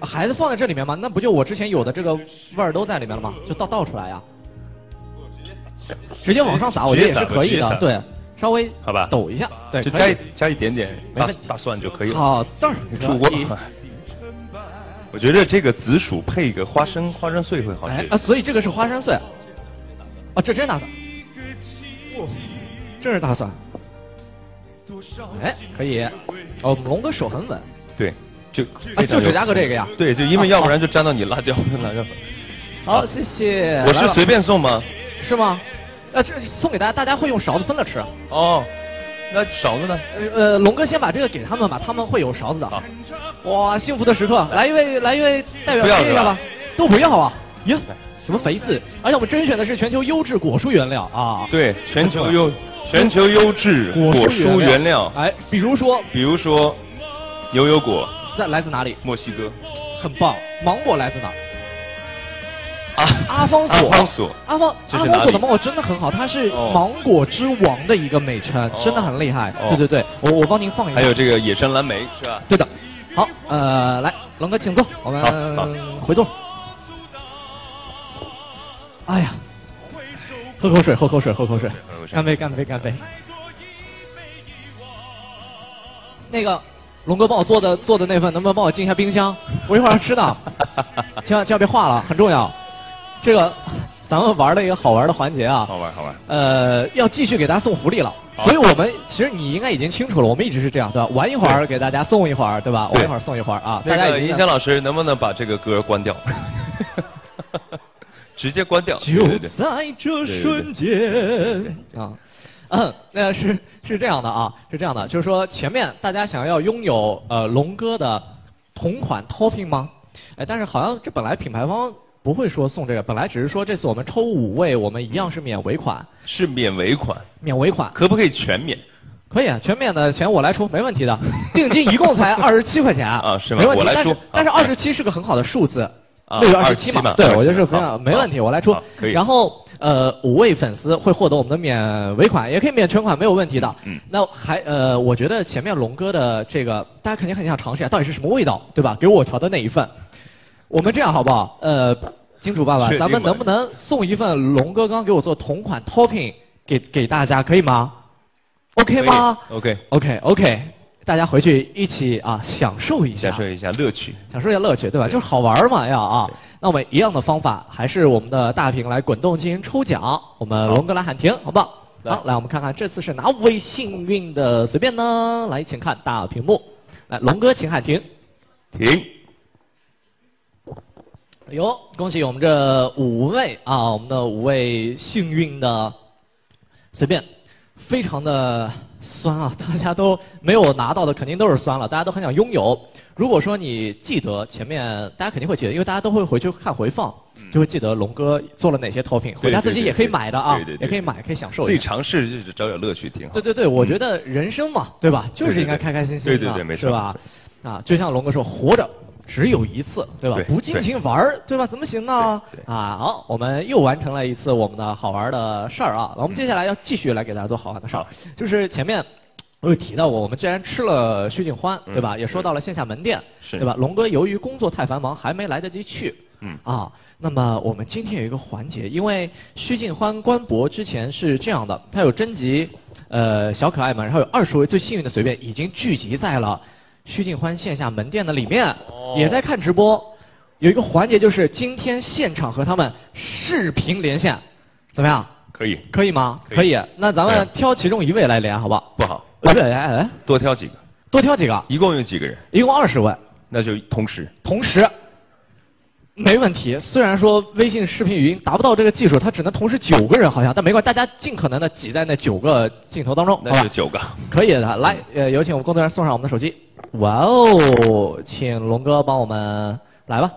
孩子放在这里面吗？那不就我之前有的这个味儿都在里面了吗？就倒倒出来呀。直接往上撒，我觉得也是可以的。对，稍微好吧，抖一下，对，就加一加一点点大大蒜就可以了。好的，出锅。[LAUGHS] 我觉得这个紫薯配一个花生花生碎会好吃。啊，所以这个是花生碎。啊，这真大蒜。这是大蒜，哎，可以。哦，龙哥手很稳。对，就就只加个这个呀。对，就因为要不然就沾到你辣椒辣椒粉。好，谢谢。我是随便送吗？是吗？呃，这送给大家，大家会用勺子分了吃。哦，那勺子呢？呃，龙哥先把这个给他们吧，他们会有勺子的。哇，幸福的时刻，来一位，来一位代表接一下吧。都不要啊？呀。什么肥四？而且我们甄选的是全球优质果蔬原料啊！对，全球优 [LAUGHS] 全球优质果蔬原料。哎，比如说，比如说，牛油果在来自哪里？墨西哥，很棒。芒果来自哪？啊，阿方索。阿方索。阿方阿方索的芒果真的很好，它是芒果之王的一个美称，真的很厉害。对对对，我我帮您放一下。还有这个野生蓝莓是吧？对的。好，呃，来，龙哥请坐，我们回座。哎呀，喝口水，喝口水，喝口水，干杯，干杯，干杯。那个龙哥帮我做的做的那份，能不能帮我进一下冰箱？我一会儿要吃的，[LAUGHS] 千万千万别化了，很重要。这个咱们玩了一个好玩的环节啊，好玩好玩。呃，要继续给大家送福利了，所以我们其实你应该已经清楚了，我们一直是这样，对吧？玩一会儿给大家送一会儿，对吧？玩一会儿送一会儿啊。那个音响老师能不能把这个歌关掉？[LAUGHS] 直接关掉。就在这瞬间啊，嗯，那是是这样的啊，是这样的，就是说前面大家想要拥有呃龙哥的同款 topping 吗？哎，但是好像这本来品牌方不会说送这个，本来只是说这次我们抽五位，我们一样是免尾款。是免尾款。免尾款。可不可以全免？可以啊，全免的钱我来出，没问题的。[LAUGHS] 定金一共才二十七块钱啊，是吗？没问题。我来出。但是二十七是个很好的数字。六月二十七嘛，对，我就是非常没问题，我来出。可以。然后呃，五位粉丝会获得我们的免尾款，也可以免全款，没有问题的。嗯。那还呃，我觉得前面龙哥的这个，大家肯定很想尝试一下，到底是什么味道，对吧？给我调的那一份。我们这样好不好？呃，金主爸爸，咱们能不能送一份龙哥刚给我做同款 topping 给给大家，可以吗？OK 吗？OK。OK OK。大家回去一起啊，享受一下，享受一下乐趣，享受一下乐趣，对吧？就是好玩嘛，要啊。那我们一样的方法，还是我们的大屏来滚动进行抽奖。我们龙哥来喊停，好不好？好，来我们看看这次是哪位幸运的随便呢？来，请看大屏幕。来，龙哥请喊停，停。哎呦，恭喜我们这五位啊，我们的五位幸运的随便，非常的。酸啊！[LAUGHS] 大家都没有拿到的，肯定都是酸了。大家都很想拥有。如果说你记得前面，大家肯定会记得，因为大家都会回去看回放，就会记得龙哥做了哪些 topping，回家自己也可以买的啊，也可以买，可以享受。自己尝试就是找点乐趣，挺好。对对对，我觉得人生嘛，对吧？就是应该开开心心的，是吧？啊，就像龙哥说，活着。只有一次，对吧？不尽情玩儿，对吧？怎么行呢？啊，好，我们又完成了一次我们的好玩的事儿啊。我们接下来要继续来给大家做好玩的事儿，就是前面我有提到过，我们既然吃了须静欢，对吧？也说到了线下门店，对吧？龙哥由于工作太繁忙，还没来得及去。嗯。啊，那么我们今天有一个环节，因为须静欢官博之前是这样的，他有征集呃小可爱们，然后有二十位最幸运的随便已经聚集在了。徐静欢线下门店的里面也在看直播，有一个环节就是今天现场和他们视频连线，怎么样？可以，可以吗？可以。那咱们挑其中一位来连，好不好？不好。来来来，多挑几个。多挑几个。一共有几个人？一共二十位。那就同时。同时。没问题。虽然说微信视频语音达不到这个技术，它只能同时九个人好像，但没关系，大家尽可能的挤在那九个镜头当中，那是？九个。可以的，来，呃，有请我们工作人员送上我们的手机。哇哦，请龙哥帮我们来吧。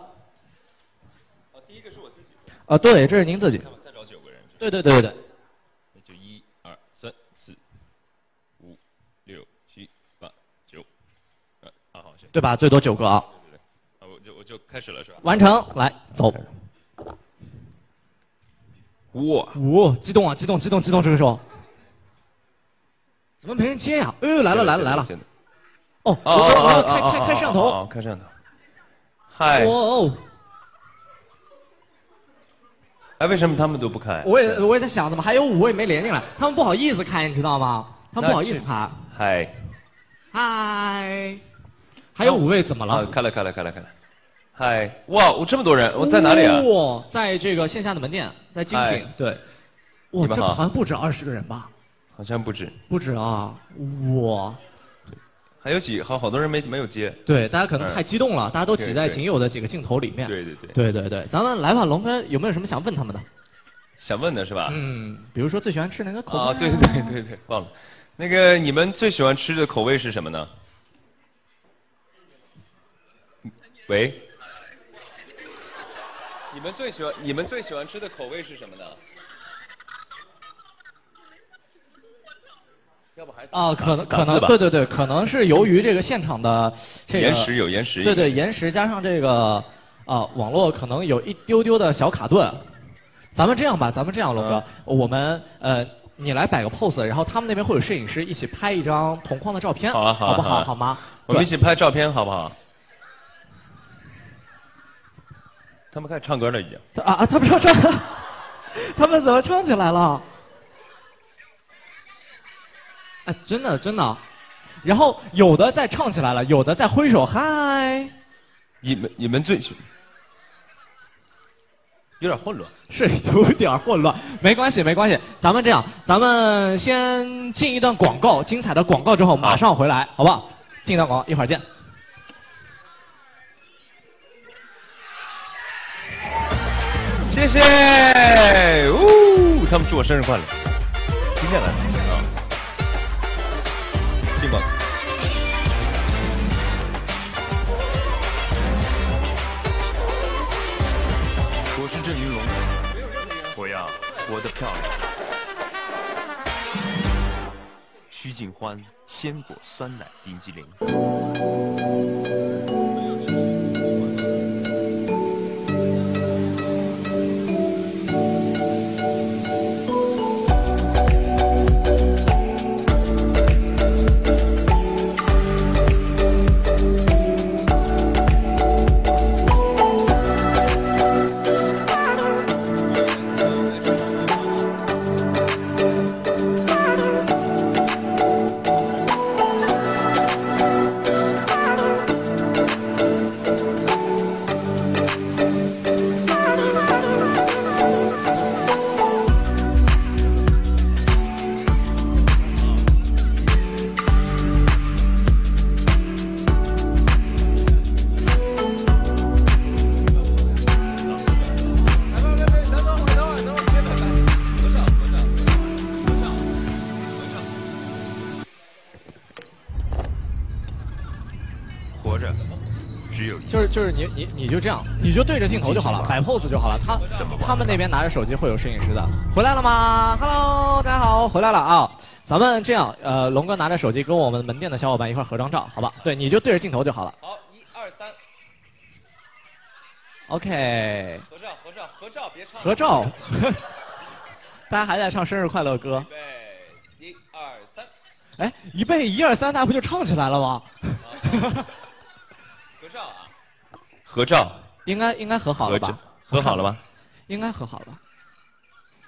哦，第一个是我自己。啊，对，这是您自己。再找九个人。对对对对对。那就一二三四五六七八九，呃，啊好，行。对吧？最多九个啊。开始了是吧？完成，来走。哇，哦，激动啊，激动，激动，激动！这个时候，怎么没人接呀？哎呦，来了来了来了！哦，我哦说我开开开摄像头。哦，开摄像头。嗨，哦，哎，为什么他们都不开？我也我也在想，怎么还有五位没连进来？他们不好意思开，你知道吗？他们不好意思开。嗨，嗨，还有五位怎么啊了？开了开了开了开了。嗨，哇，我这么多人，我在哪里啊？哇，在这个线下的门店，在精品嗨。对。哇，这好好像不止二十个人吧？好像不止，不止啊！哇，还有几好好多人没没有接。对，大家可能太激动了，大家都挤在仅有的几个镜头里面。对对对，对对对，咱们来吧，龙哥有没有什么想问他们的？想问的是吧？嗯，比如说最喜欢吃哪个口味啊，对对对对对，忘了。那个你们最喜欢吃的口味是什么呢？喂，你们最喜欢你们最喜欢吃的口味是什么呢？要不还啊，可能可能对对对，可能是由于这个现场的这个延时有延时，对对，延时加上这个啊网络可能有一丢丢的小卡顿。咱们这样吧，咱们这样，龙哥，我们呃，你来摆个 pose，然后他们那边会有摄影师一起拍一张同框的照片，好啊好啊好不好？好吗？我们一起拍照片好不好？他们开始唱歌了已经。啊啊，他们唱唱，[LAUGHS] 他们怎么唱起来了？哎，真的真的，然后有的在唱起来了，有的在挥手嗨，你们你们最喜有点混乱。是有点混乱，没关系没关系，咱们这样，咱们先进一段广告，精彩的广告之后马上回来，好不好？进一段广告，一会儿见。谢谢，呜，他们祝我生日快乐。今天来的啊，进广告。我是郑云龙，我要活得漂亮。徐景欢鲜果酸奶冰激凌。就是你你你就这样，你就对着镜头就好了，摆 pose 就好了。他他们那边拿着手机会有摄影师的。回来了吗？Hello，大家好，回来了啊。咱们这样，呃，龙哥拿着手机跟我们门店的小伙伴一块合张照，好吧？对，你就对着镜头就好了。好，一二三，OK，合照，合照，合照，别唱。合照。[LAUGHS] 大家还在唱生日快乐歌。预备，一二三，哎，一背一二三，那不就唱起来了吗？[LAUGHS] 合照应该应该和好了吧？和好了吗？应该和好了。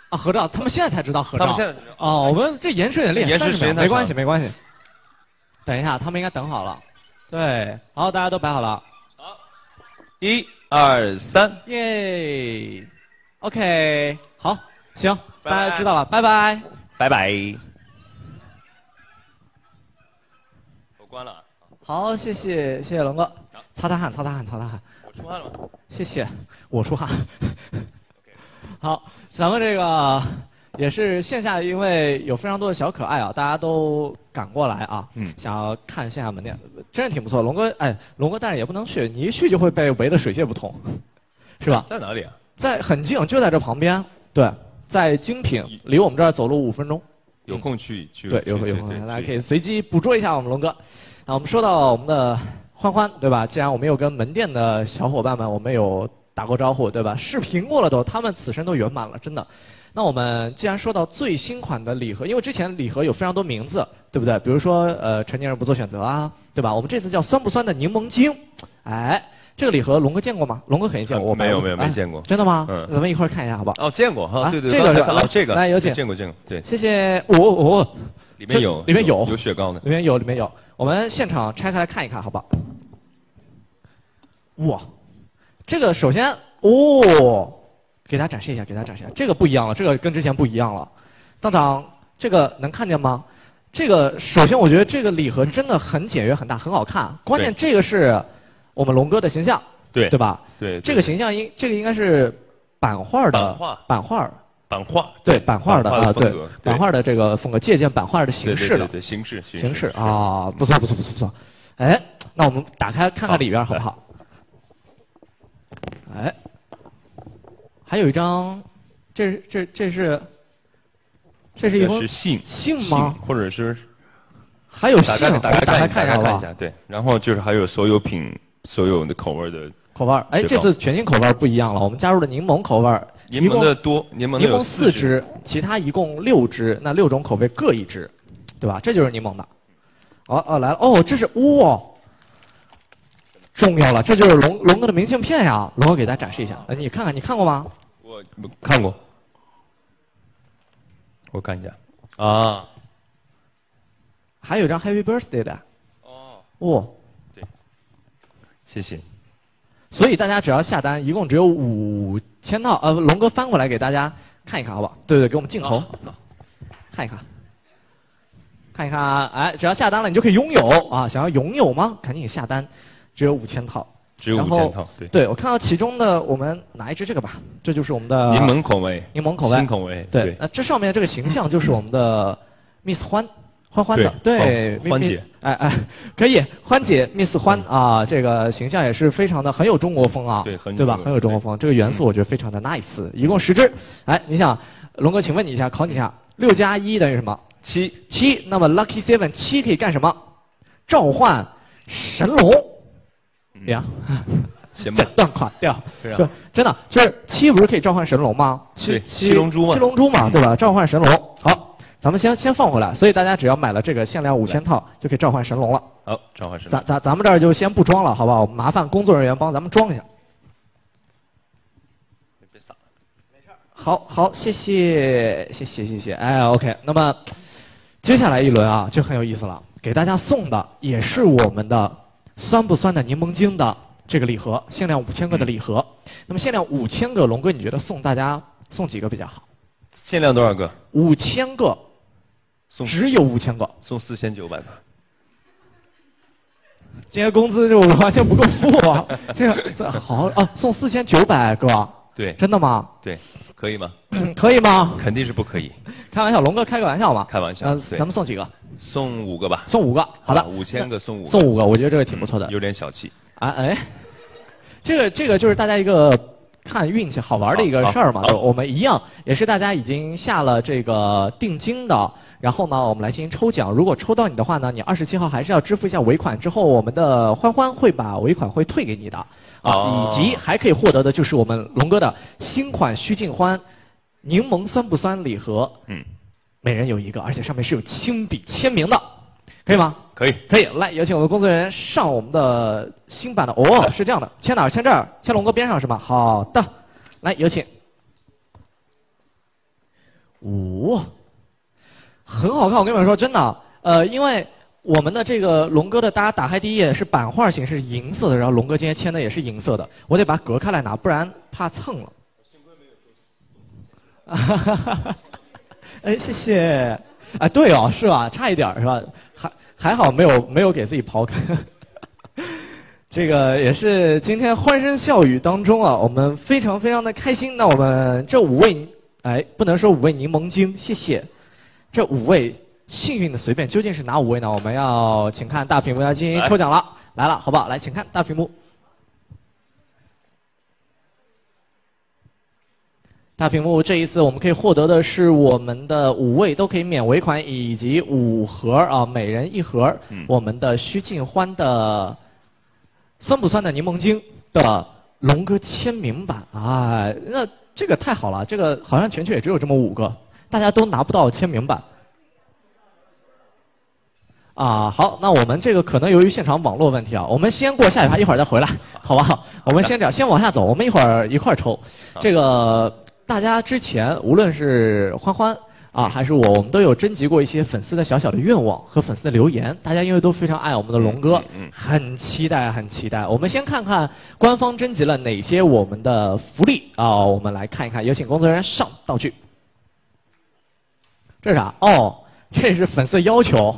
啊，合照，他们现在才知道合照。他们现在哦，我们这延时有点练，延时30时间太没关系没关系。等一下，他们应该等好了。对，好，大家都摆好了，好，一二三，耶。OK，好，行，拜大家知道了，拜拜。拜拜。我关了啊。好，谢谢谢谢龙哥，擦擦汗，擦擦汗，擦擦汗。我出汗了吗？谢谢，我出汗。好，咱们这个也是线下，因为有非常多的小可爱啊，大家都赶过来啊，嗯想要看线下门店，真是挺不错。龙哥，哎，龙哥但是也不能去，你一去就会被围得水泄不通，[LAUGHS] 是吧？在哪里啊？在很近，就在这旁边，对，在精品，离我们这儿走路五分钟。有空去去。对，去有空有空，大家可以随机捕捉一下我们龙哥。那我们说到我们的欢欢，对吧？既然我们有跟门店的小伙伴们，我们有打过招呼，对吧？视频过了都，他们此生都圆满了，真的。那我们既然说到最新款的礼盒，因为之前礼盒有非常多名字，对不对？比如说呃，成年人不做选择啊，对吧？我们这次叫酸不酸的柠檬精，哎，这个礼盒龙哥见过吗？龙哥肯定见过，我没有没有哎没见过。真的吗？嗯咱们一块儿看一下好不好？哦，见过哈，啊对对，这个这个来有请见过见过，对，谢谢，我、我、这里面有里面有有雪糕呢，里面有，里面有。我们现场拆开来看一看，好不好？哇，这个首先哦，给大家展示一下，给大家展示一下，这个不一样了，这个跟之前不一样了。道长，这个能看见吗？这个首先我觉得这个礼盒真的很简约、很大、很好看。关键这个是我们龙哥的形象，对对吧？对，这个形象应这个应该是版画的版画版画版画，对版画的啊，对版画的这个风格，借鉴版画的形式的对对对形式形式啊，不错不错不错不错。哎，那我们打开看看里边好不好？哎，还有一张，这是这这是这是一封信信吗？或者是还有信，打开打开看看一下看一？下，对，然后就是还有所有品所有的口味的口味儿，哎，这次全新口味儿不一样了，我们加入了柠檬口味儿，柠檬的多，柠檬的四支，其他一共六支，那六种口味各一支，对吧？这就是柠檬的。哦哦，来了，哦，这是哇、重要了，这就是龙龙哥的明信片呀！龙哥给大家展示一下，呃，你看看，你看过吗？我看过，我看一下啊，还有一张 Happy Birthday 的，哦，哇、谢谢，所以大家只要下单，一共只有五千套。呃，龙哥翻过来给大家看一看，好不好？对对，给我们镜头、看一看，看一看。哎，只要下单了，你就可以拥有啊！想要拥有吗？赶紧下单，只有五千套。只有五千套，对，对，我看到其中的，我们拿一支这个吧，这就是我们的柠檬口味，柠檬口味新。口味，对，那这上面这个形象就是我们的 Miss 欢。欢欢的，对欢姐，哎哎，可以，欢姐 Miss 欢啊，这个形象也是非常的很有中国风啊，对很对吧？很有中国风，这个元素我觉得非常的 nice。一共十只，哎，你想，龙哥，请问你一下，考你一下，六加一等于什么？七，七。那么 Lucky Seven 七可以干什么？召唤神龙。嗯呀，行吧整，[LAUGHS] 段垮掉。非常就真的就是七不是可以召唤神龙吗？七七七龙珠嘛七龙珠嘛，嗯对吧？召唤神龙。好，咱们先先放回来。所以大家只要买了这个限量五千套，就可以召唤神龙了。好，召唤神咱咱咱们这儿就先不装了，好不好？麻烦工作人员帮咱们装一下。别撒了，好好，谢谢谢谢谢谢。哎，OK，那么接下来一轮啊就很有意思了，给大家送的也是我们的酸不酸的柠檬精的这个礼盒，限量五千个的礼盒。那么限量五千个，龙哥你觉得送大家送几个比较好？限量多少个？五千个，送只有五千个。送四千九百个，[LAUGHS] 今天工资就完全不够付啊！这个这好啊，送四千九百个，对真的吗？对，可以吗？嗯，可以吗？肯定是不可以，[LAUGHS] 开玩笑，龙哥开个玩笑嘛。开玩笑那对咱们送几个？送五个吧，送五个。好的，五千个送五个，送五个，我觉得这个挺不错的。有点小气，啊，哎，这个这个就是大家一个看运气好玩的一个事儿嘛。我们一样，也是大家已经下了这个定金的，然后呢，我们来进行抽奖。如果抽到你的话呢，你二十七号还是要支付一下尾款，之后我们的欢欢会把尾款会退给你的啊，哦以及还可以获得的就是我们龙哥的新款须尽欢柠檬酸不酸礼盒，嗯，每人有一个，而且上面是有亲笔签名的，可以吗？可以，可以，来有请我们工作人员上我们的新版的哦，是这样的，签哪儿？签这儿，签龙哥边上是吗？好的，来有请。五、很好看，我跟你们说，真的，呃，因为我们的这个龙哥的，大家打开第一页是版画形式，银色的，然后龙哥今天签的也是银色的，我得把它隔开来拿，不然怕蹭了。幸亏没有说哎，谢谢。哎，对哦，是吧？差一点儿是吧？还还好没有没有给自己刨坑。[LAUGHS] 这个也是今天欢声笑语当中啊，我们非常非常的开心。那我们这五位，哎，不能说五位柠檬精，谢谢。这五位幸运的随便究竟是哪五位呢？我们要请看大屏幕要进行抽奖了，来了，好不好？来，请看大屏幕。大屏幕，这一次我们可以获得的是我们的五位都可以免尾款，以及五盒啊，每人一盒，我们的徐静欢的酸不酸的柠檬精的龙哥签名版啊，那这个太好了，这个好像全球也只有这么五个，大家都拿不到签名版。啊，好，那我们这个可能由于现场网络问题啊，我们先过下一趴，一会儿再回来，好不好？我们先这样，先往下走，我们一会儿一块儿抽这个。大家之前无论是欢欢啊，还是我，我们都有征集过一些粉丝的小小的愿望和粉丝的留言。大家因为都非常爱我们的龙哥，很期待，很期待。我们先看看官方征集了哪些我们的福利啊，我们来看一看。有请工作人员上道具。这是啥？哦，这是粉丝要求。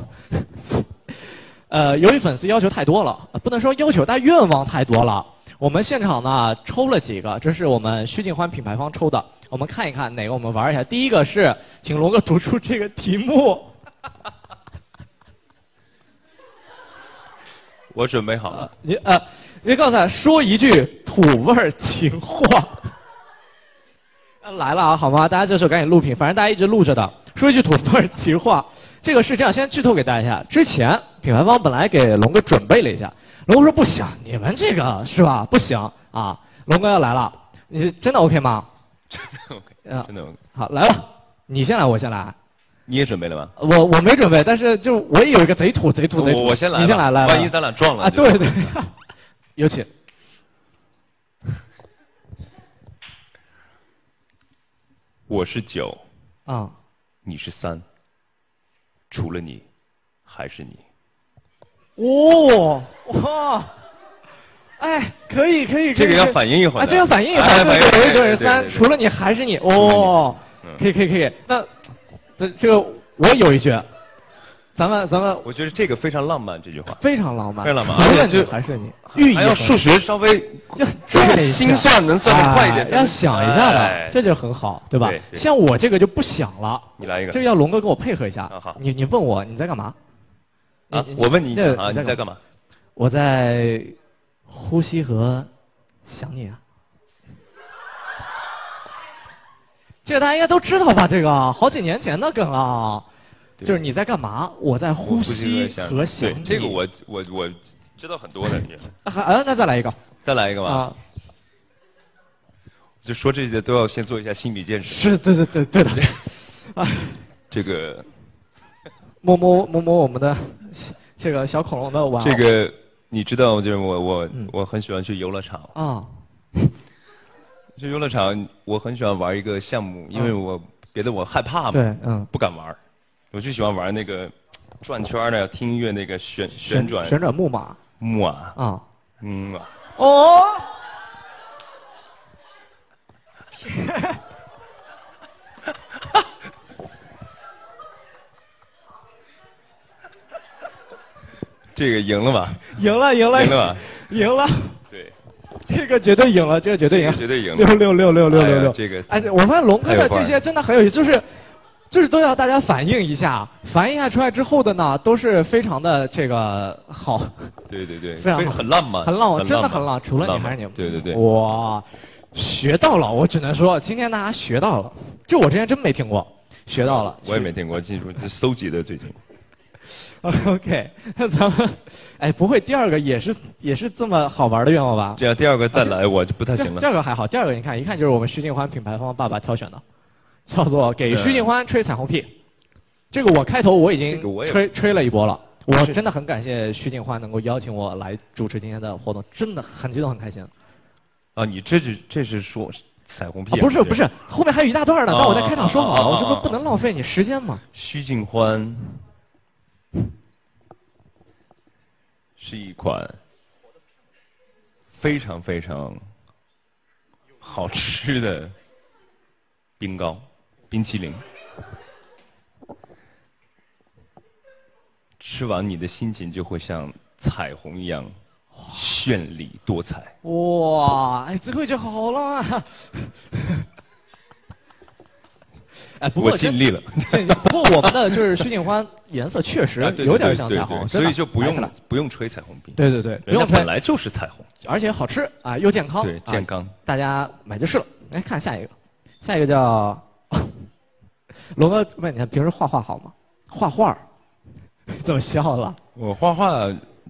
[LAUGHS] 呃，由于粉丝要求太多了，不能说要求，但愿望太多了。我们现场呢抽了几个，这是我们徐静欢品牌方抽的。我们看一看哪个我们玩一下。第一个是，请龙哥读出这个题目。我准备好了。你呃，你告诉他说一句土味情话。[LAUGHS] 来了啊，好吗？大家这时候赶紧录屏，反正大家一直录着的。说一句土味情话，这个是这样，先剧透给大家一下。之前品牌方本来给龙哥准备了一下，龙哥说不行，你们这个是吧？不行啊，龙哥要来了，你真的 OK 吗？真的 OK，真的 OK。好，来吧，你先来，我先来。你也准备了吗？我我没准备，但是就我也有一个贼土贼土贼土。我先来，你先来来。万一咱俩撞了啊？对对，[LAUGHS] 有请。[LAUGHS] 我是九，啊，你是三，除了你，还是你。哦，哇，哎，可以可以，这个要反应一会儿，啊，这个反应一会儿，对对对，三，除了你还是你，哦，可以可以可以，那这这个我有一句。咱们咱们，我觉得这个非常浪漫，这句话非常浪漫，非常浪漫。而且就还是你，寓意还要数学稍微要心算能算得快一点，要想一下的，这就很好，对吧？像我这个就不想了。你来一个，这个要龙哥跟我配合一下。好，你你问我你在干嘛？啊，我问你啊，你在干嘛？我在呼吸和想你啊。这个大家应该都知道吧？这个好几年前的梗了。就是你在干嘛？我在呼吸和想你。这个我我我知道很多的。[LAUGHS] 啊，那再来一个。再来一个吧。啊。就说这些都要先做一下心理建设。是，对对对对的。[LAUGHS] 啊。这个。摸摸摸摸我们的这个小恐龙的玩这个你知道，就是我我我很喜欢去游乐场。啊。去游乐场，我很喜欢玩一个项目，因为我别的我害怕嘛。对，嗯。不敢玩。我就喜欢玩那个转圈的，听音乐那个旋旋转旋转木马木马啊嗯啊哦，[LAUGHS] 这个赢了吧？赢了，赢了，赢了吧？赢了。对，这个绝对赢了，这个绝对赢，绝对赢了。六六六六六六六，这个哎，我发现龙哥的这些真的很有意思，就是。就是都要大家反映一下，反映一下出来之后的呢，都是非常的这个好。[LAUGHS] 对对对，非常很浪漫，很浪漫，真的很浪。除了你还是你。对对对。哇，学到了，我只能说今天大家学到了，就我之前真没听过，学到了。我也没听过，记住 [LAUGHS] 搜集的最近。OK，那咱们哎，不会第二个也是也是这么好玩的愿望吧？这样第二个再来我就不太行了。第二个还好，第二个你看一看就是我们徐静欢品牌方爸爸挑选的。[LAUGHS] 叫做给徐静欢吹彩虹屁，这个我开头我已经吹吹了一波了。我真的很感谢徐静欢能够邀请我来主持今天的活动，真的很激动很开心。啊，你这是这是说彩虹屁？不是不是，后面还有一大段呢。但我在开场说好了，我这不不能浪费你时间吗？徐静欢是一款非常非常好吃的冰糕。冰淇淋，吃完你的心情就会像彩虹一样，绚绚丽多彩。哇，哎，最后一句好了嘛。哎，不过我尽力了。这 [LAUGHS] 不过我们的就是徐锦欢颜色确实有点像彩虹，所以就不用不用吹彩虹冰。对对对，不用吹本来就是彩虹。而且好吃啊，又健康，对，啊健康。大家买就是了。来看下一个，下一个叫龙哥问你，平时画画好吗？画画，怎么笑了？我画画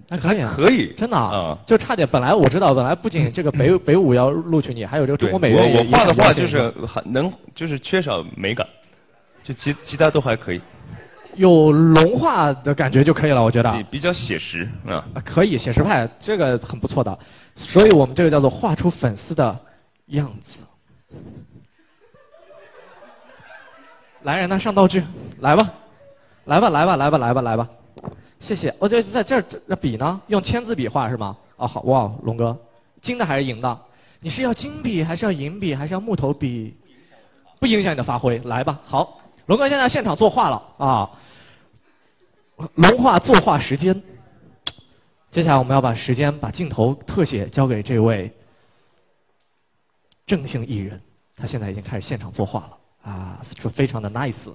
还可以啊可以，真的啊啊，就差点。本来我知道，本来不仅这个北北舞要录取你，还有这个中国美院我我画的画就是很能，就是缺少美感，就其其他都还可以，有龙画的感觉就可以了，我觉得。比比较写实啊。啊，可以写实派，这个很不错的，所以我们这个叫做画出粉丝的样子。来人呐，上道具，来吧，来吧，来吧，来吧，来吧，来吧，谢谢。我就在这儿，这笔呢，用签字笔画是吗？哦，好哇，龙哥，金的还是银的？你是要金笔还是要银笔还是要木头笔？不影响你的发挥，来吧。好，龙哥现在现场作画了啊，龙画作画时间。接下来我们要把时间、把镜头、特写交给这位正性艺人，他现在已经开始现场作画了啊，就非常的 nice。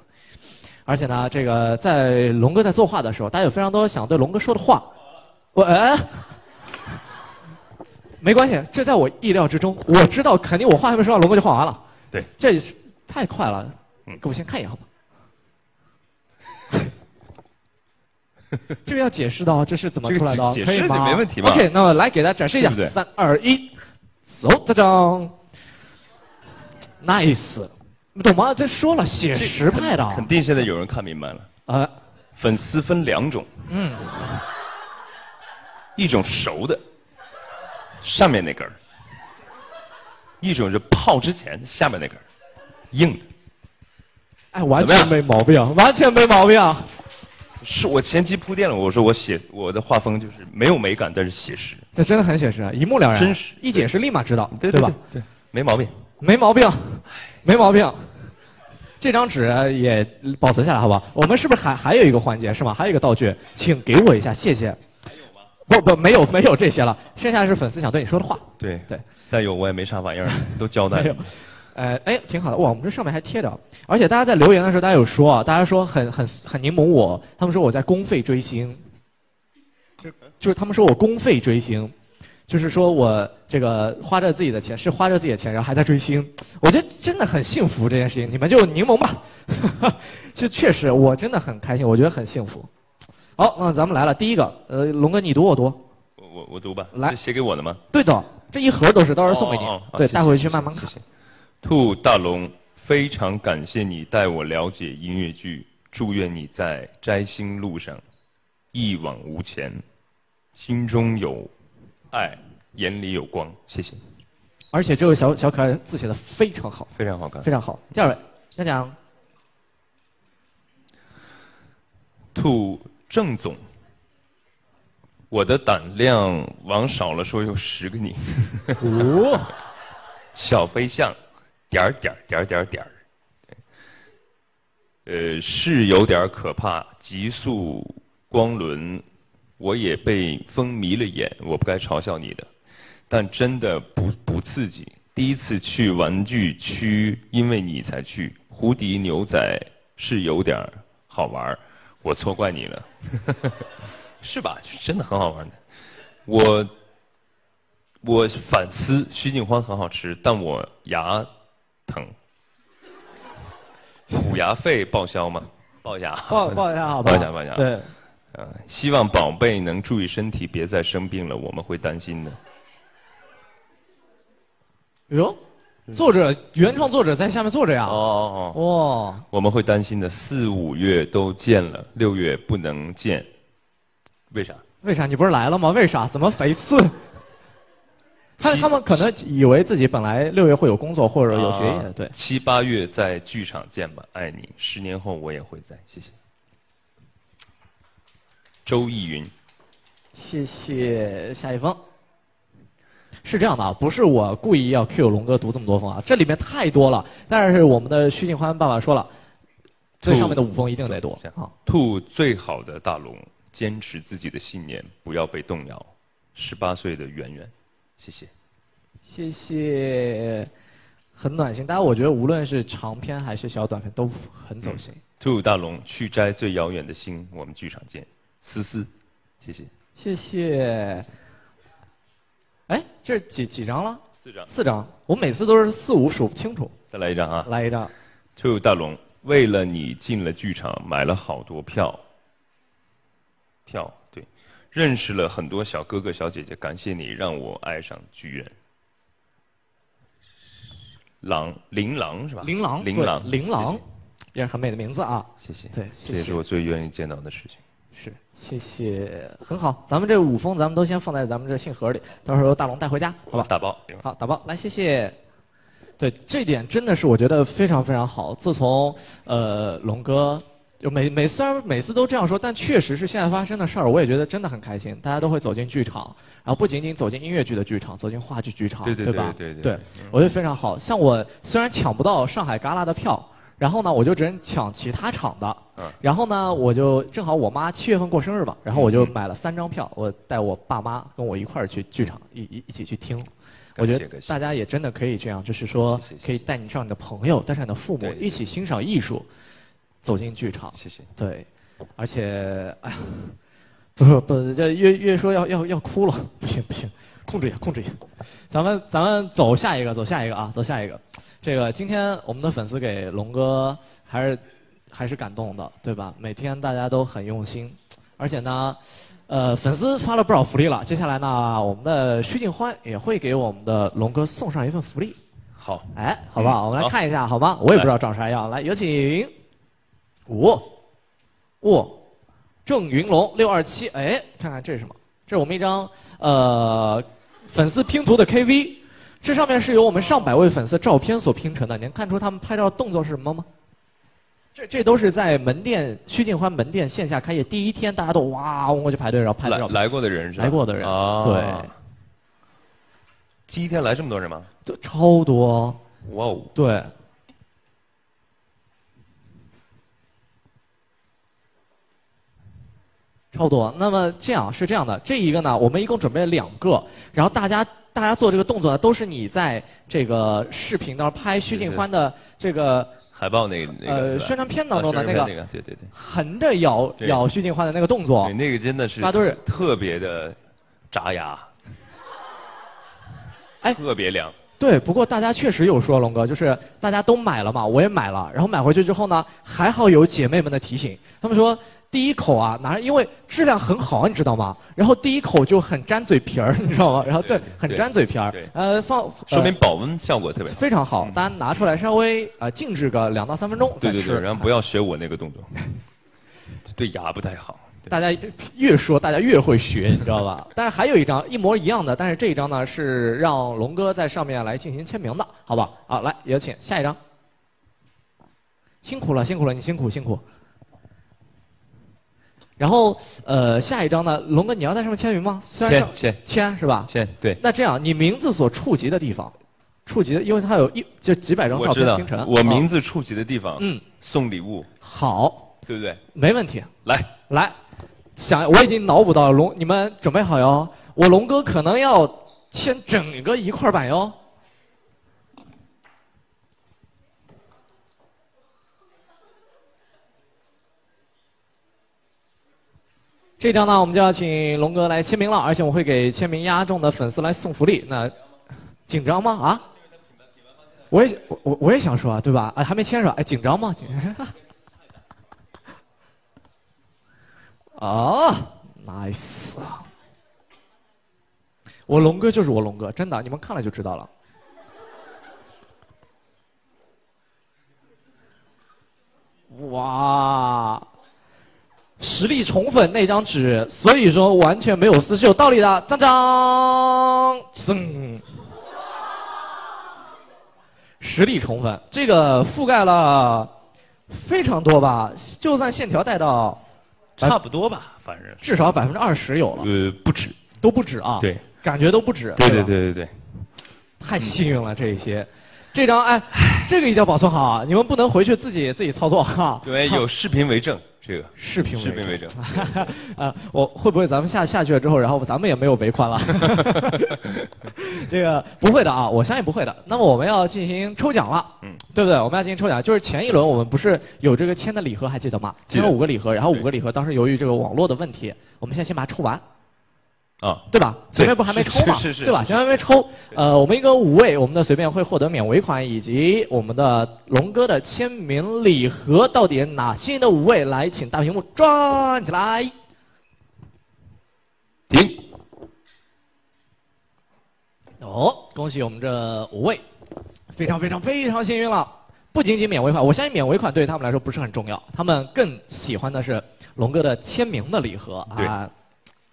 而且呢，这个在龙哥在作画的时候，大家有非常多想对龙哥说的话。我哎，没关系，这在我意料之中。我知道，肯定我话还没说完，龙哥就画完了。对，这是太快了。嗯给我先看一眼好吧？[LAUGHS] 这个要解释的哦，这是怎么出来的哦？解解释可以吗？没问题吧 OK，那么来给大家展示一下，三二一，走，大张，nice，你懂吗？这说了写实派的啊，肯定现在有人看明白了。呃，粉丝分两种，嗯，一种熟的，上面那根儿；一种是泡之前下面那根儿，硬的。哎，完全没毛病，完全没毛病。是我前期铺垫了，我说我写我的画风就是没有美感，但是写实。这真的很写实，啊，一目了然，真实一解释立马知道，对吧？对对，没毛病。没毛病，没毛病。这张纸也保存下来，好不好？我们是不是还还有一个环节是吗？还有一个道具，请给我一下，谢谢。还有吗不不，没有没有这些了，剩下是粉丝想对你说的话。对对，再有我也没啥玩意儿，[LAUGHS] 都交代没有了。，呃，哎，挺好的哇！我们这上面还贴着，而且大家在留言的时候，大家有说啊，大家说很很很柠檬我，他们说我在公费追星，就就是他们说我公费追星，就是说我这个花着自己的钱，是花着自己的钱，然后还在追星，我觉得真的很幸福这件事情，你们就柠檬吧，[LAUGHS] 就确实我真的很开心，我觉得很幸福。好，那咱们来了，第一个，呃，龙哥你读我读，我我我读吧，来。写给我的吗？对的，这一盒都是，到时候送给你，对，哦哦哦谢谢带回去慢慢看。谢。谢。兔大龙，非常感谢你带我了解音乐剧，祝愿你在摘星路上一往无前，心中有爱，眼里有光。谢谢，而且这位小小可爱字写的非常好，非常好看非。常好。第二位，嘉奖，兔郑总，我的胆量往少了说有十个你。哦，[LAUGHS] 小飞象，点儿点儿点儿点儿点儿。呃，是有点可怕，急速光轮，我也被风迷了眼，我不该嘲笑你的，但真的不不刺激。第一次去玩具区，因为你才去。胡迪牛仔是有点儿好玩儿，我错怪你了，[LAUGHS] 是吧？真的很好玩的。我我反思徐锦欢很好吃，但我牙疼。补牙费报销吗？报牙。报报一下好吧？报一下报一下对，呃，希望宝贝能注意身体，别再生病了，我们会担心的。哟，作者原创作者在下面坐着呀。哦哦哦，哇，我们会担心的。四五月都见了，六月不能见，为啥？为啥你不是来了吗？为啥？怎么肥四？他他们可能以为自己本来六月会有工作或者有学业，啊对。七八月在剧场见吧，爱你。十年后我也会在，谢谢。周逸云，谢谢夏一峰。是这样的啊，不是我故意要 Q 龙哥读这么多封啊，这里面太多了。但是我们的徐静欢爸爸说了，最上面的五封一定得读啊。兔最好的大龙，坚持自己的信念，不要被动摇。十八岁的圆圆，谢谢。谢谢，很暖心。大家我觉得无论是长篇还是小短篇都很走心。兔大龙去摘最遥远的星，我们剧场见。思思，谢谢。谢谢。哎，这是几几张了？四张。四张，我每次都是四五数不清楚。再来一张啊！来一张。兔大龙，为了你进了剧场，买了好多票。票对，认识了很多小哥哥小姐姐，感谢你让我爱上巨人。狼，琳琅是吧？琳琅，琳琅，琳琅，也是很美的名字啊。谢谢。对，这也是我最愿意见到的事情。是，谢谢，很好。咱们这五封，咱们都先放在咱们这信盒里，到时候大龙带回家，好吧？打包。好，打包。来，谢谢。对，这点真的是我觉得非常非常好。自从呃龙哥。就每每虽然每次都这样说，但确实是现在发生的事儿，我也觉得真的很开心。大家都会走进剧场，然后不仅仅走进音乐剧的剧场，走进话剧剧场，对吧？对对对，我觉得非常好。像我虽然抢不到上海旮旯的票，然后呢，我就只能抢其他场的。嗯。然后呢，我就正好我妈七月份过生日吧，然后我就买了三张票，我带我爸妈跟我一块儿去剧场一一一起去听。我觉得大家也真的可以这样，就是说可以带你上你的朋友，带上你的父母一起欣赏艺术。走进剧场，谢谢。对，而且，哎呀，不 [LAUGHS] 不，这越越说要要要哭了，[LAUGHS] 不行不行，控制一下控制一下。咱们咱们走下一个，走下一个啊，走下一个。这个今天我们的粉丝给龙哥还是还是感动的，对吧？每天大家都很用心，而且呢，呃，粉丝发了不少福利了。接下来呢，我们的徐静欢也会给我们的龙哥送上一份福利。好，哎，好不好？我们来看一下，好吗？我也不知道长啥样，来有请。五，五，郑云龙六二七，哎，看看这是什么？这是我们一张呃粉丝拼图的 KV，这上面是由我们上百位粉丝照片所拼成的。您看出他们拍照动作是什么吗？这这都是在门店徐静欢门店线下开业第一天，大家都哇过去排队，然后拍照。来过的人是来过的人啊，对。第一天来这么多人吗？都超多。哇哦。对。超多。那么这样是这样的，这一个呢，我们一共准备了两个，然后大家大家做这个动作呢，都是你在这个视频当中拍徐静欢的这个海报那个呃宣传片当中的那个那个对对对，横着咬咬徐静欢的那个动作，那个真的是大家都是特别的扎牙，哎，特别凉。对，不过大家确实有说龙哥，就是大家都买了嘛，我也买了，然后买回去之后呢，还好有姐妹们的提醒，他们说。第一口啊，拿因为质量很好，你知道吗？然后第一口就很粘嘴皮儿，[LAUGHS] 你知道吗？然后对，很粘嘴皮儿。呃，放说明保温效果特别好。非常好，大家拿出来稍微呃静置个两到三分钟再吃。对对对，然后不要学我那个动作，[LAUGHS] 对牙不太好。大家越说大家越会学，你知道吧？[LAUGHS] 但是还有一张一模一样的，但是这一张呢是让龙哥在上面来进行签名的，好吧？好，来有请下一张。辛苦了，辛苦了，你辛苦辛苦。然后，呃，下一张呢，龙哥，你要在上面签名吗？签签签是吧？签对。那这样，你名字所触及的地方，触及的，因为它有一就几百张照片拼成。我名字触及的地方，嗯，送礼物。好，对不对？没问题。来来，想我已经脑补到了龙，你们准备好哟。我龙哥可能要签整个一块板哟。这张呢，我们就要请龙哥来签名了，而且我会给签名压中的粉丝来送福利。那紧张吗？啊？我也我我也想说啊，对吧？哎，还没签是吧？哎，紧张吗？紧张啊，[LAUGHS] nice！我龙哥就是我龙哥，真的，你们看了就知道了。哇！实力宠粉那张纸，所以说完全没有撕是有道理的。张张，噌，实力宠粉，这个覆盖了非常多吧？就算线条带到，[LAUGHS] 差不多吧，反正至少百分之二十有了。呃，不止，都不止啊。对，感觉都不止。对对对对对，太幸运了这一些。这个一定要保存好，你们不能回去自己自己操作哈。对，有视频为证。这个视频视频为证。啊，[LAUGHS] 我会不会咱们下下去了之后，然后咱们也没有尾款了？[LAUGHS] 这个不会的啊，我相信不会的。那么我们要进行抽奖了，嗯，对不对？我们要进行抽奖，就是前一轮我们不是有这个签的礼盒，还记得吗？签了五个礼盒，然后五个礼盒当时由于这个网络的问题，我们现在先把它抽完。啊，对吧？前面不还没抽嘛，对吧？前面没抽，呃，我们一个五位，我们的随便会获得免尾款以及我们的龙哥的签名礼盒，到底哪幸运的五位？来，请大屏幕转起来，停。哦，恭喜我们这五位，非常非常非常幸运了。不仅仅免尾款，我相信免尾款对他们来说不是很重要，他们更喜欢的是龙哥的签名的礼盒啊，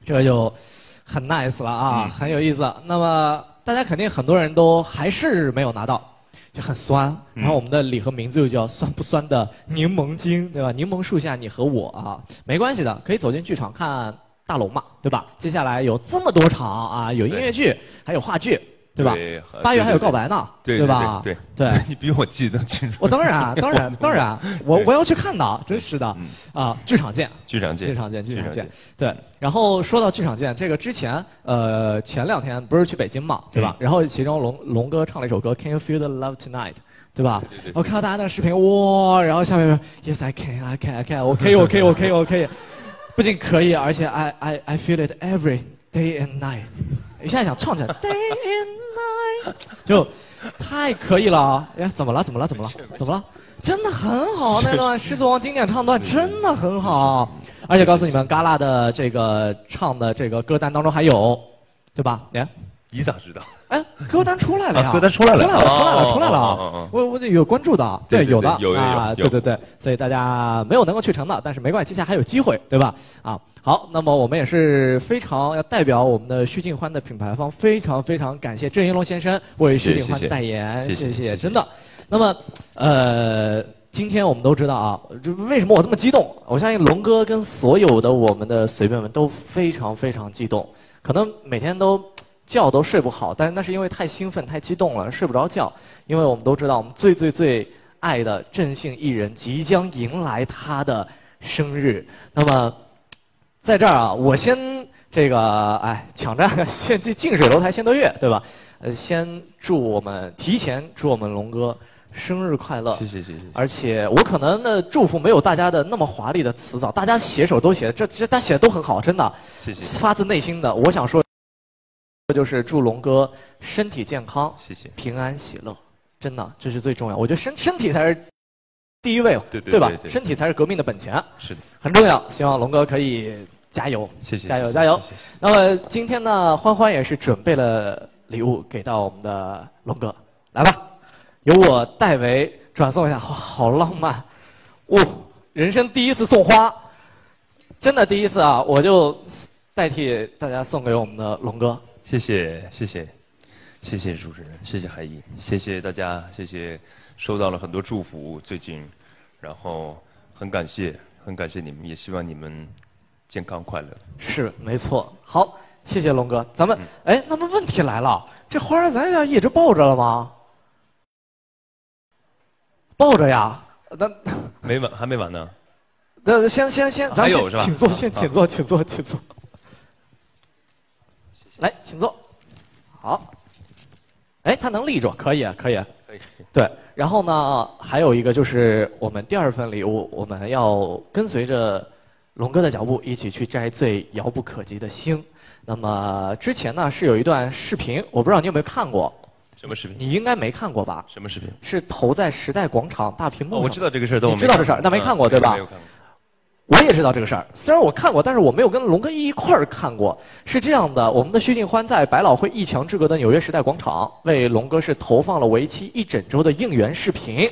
这就。很 nice 了啊，很有意思。那么大家肯定很多人都还是没有拿到，就很酸。然后我们的礼盒名字又叫“酸不酸的柠檬精”，对吧？柠檬树下你和我啊，没关系的，可以走进剧场看大龙嘛，对吧？接下来有这么多场啊，有音乐剧，还有话剧。对吧？八月还有告白呢，对吧？对对，[LAUGHS] 你比我记得清楚。我当然当然当然，[LAUGHS] 我我要去看的，真是的啊！剧场见，剧场见，剧场见，剧场见。对，然后说到剧场见，这个之前呃前两天不是去北京嘛，对吧？然后其中龙龙哥唱了一首歌《Can You Feel the Love Tonight》，对吧？我看到大家那个视频，哇！然后下面 Yes I can, I can, I can，我可以，我可以，我可以，我可以，不仅可以，而且 I I I feel it every day and night。一下想唱起来，Day and night，就太可以了啊！哎，怎么了？怎么了？怎么了？怎么了？真的很好，那段狮子王经典唱段真的很好，而且告诉你们，嘎啦的这个唱的这个歌单当中还有，对吧？你你咋知道？哎，歌单出来了呀！歌单出来了，出来了，出来了，出来了！我我有关注的，对，有的有啊，对对对，所以大家没有能够去成的，但是没关系，接下来还有机会，对吧？啊，好，那么我们也是非常要代表我们的徐静欢的品牌方，非常非常感谢郑云龙先生为徐静欢代言，谢谢，真的。那么，呃，今天我们都知道啊，就为什么我这么激动？我相信龙哥跟所有的我们的随便们都非常非常激动，可能每天都。觉都睡不好，但是那是因为太兴奋、太激动了，睡不着觉。因为我们都知道，我们最最最爱的郑姓艺人即将迎来他的生日。那么，在这儿啊，我先这个哎，抢占先近近水楼台先得月，对吧？呃，先祝我们提前祝我们龙哥生日快乐。谢谢谢谢。而且我可能的祝福没有大家的那么华丽的辞藻，大家写手都写的这这大家写的都很好，真的。谢谢。发自内心的，我想说。这就是祝龙哥身体健康，谢谢，平安喜乐，真的这是最重要。我觉得身身体才是第一位，对对吧？身体才是革命的本钱，是的，很重要。希望龙哥可以加油，谢谢，加油加油。那么今天呢，欢欢也是准备了礼物给到我们的龙哥，来吧，由我代为转送一下，好浪漫，哦，人生第一次送花，真的第一次啊！我就代替大家送给我们的龙哥。谢谢谢谢，谢谢主持人，谢谢海怡，谢谢大家，谢谢收到了很多祝福最近，然后很感谢很感谢你们，也希望你们健康快乐。是没错，好，谢谢龙哥，咱们哎，那么问题来了，这花儿咱要一直抱着了吗？抱着呀，那 [LAUGHS] 没完还没完呢，那先先先，咱有是吧？请坐，先请坐，请坐，请坐。来，请坐。好。哎，他能立住，可以，可以。可以。对，然后呢，还有一个就是我们第二份礼物，我们要跟随着龙哥的脚步，一起去摘最遥不可及的星。那么之前呢是有一段视频，我不知道你有没有看过。什么视频？你应该没看过吧？什么视频？是投在时代广场大屏幕上。我知道这个事儿，你知道这事儿，但没看过对吧？没有看过。我也知道这个事儿，虽然我看过，但是我没有跟龙哥一块儿看过。是这样的，我们的徐静欢在百老汇一墙之隔的纽约时代广场为龙哥是投放了为期一整周的应援视频，